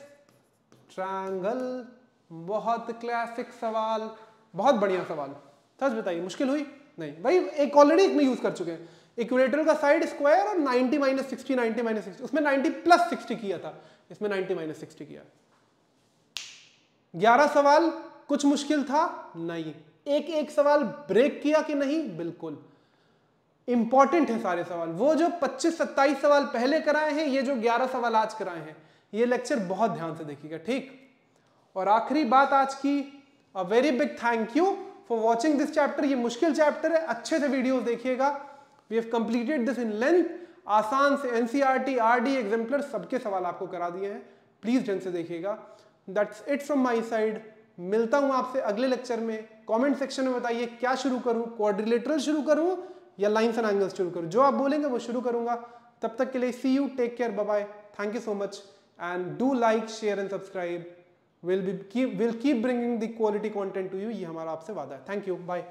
triangle बहुत क्लासिक सवाल, बहुत बढ़िया सवाल। सच बताइए, मुश्किल हुई? नहीं। भाई, एक ऑलरेडी एक में यूज़ कर चुके हैं। इक्वेटर का साइड स्क्वायर और 90 minus sixty ninety minus sixty उसमें 90 प्लस 60 किया था। इसमें 90 माइनस सिक्सटी किया। ग्यारह सवाल, कुछ मुश्किल था? नहीं। एक एक सवाल ब्रेक किया कि नहीं? बिल्कुल। इंपॉर्टेंट है सारे सवाल। वो जो 25-27 सवाल पहले कराए हैं, ये जो 11 सवाल आज कराए हैं, ये लेक्चर बहुत ध्यान से देखिएगा, ठीक? और आखिरी बात आज की a very big thank you for watching this chapter ये मुश्किल चैप्टर है, अच्छे से वीडियो देखिएगा। We have completed this in length आसान से एनसीईआरटी आरडी एग्जाम्पलर सबके सवाल आपको करा दिए हैं। प्लीज़ ढंग से देखिएगा। That's it from my side मिलता हूँ आपसे अगले लेक्चर में। कमेंट सेक्शन में बताइए, क्या शुरू करूँ? क्वाड्रिलेटरल शुरू करूँ? या लाइन्स एंड एंगल्स शुरू करूँ। जो आप बोलेंगे, वो शुरू करूँगा। तब तक के लिए see you take care bye thank you so much and do like share and subscribe will be keep will keep bringing the quality content to you ये हमारा आपसे वादा है। Thank you bye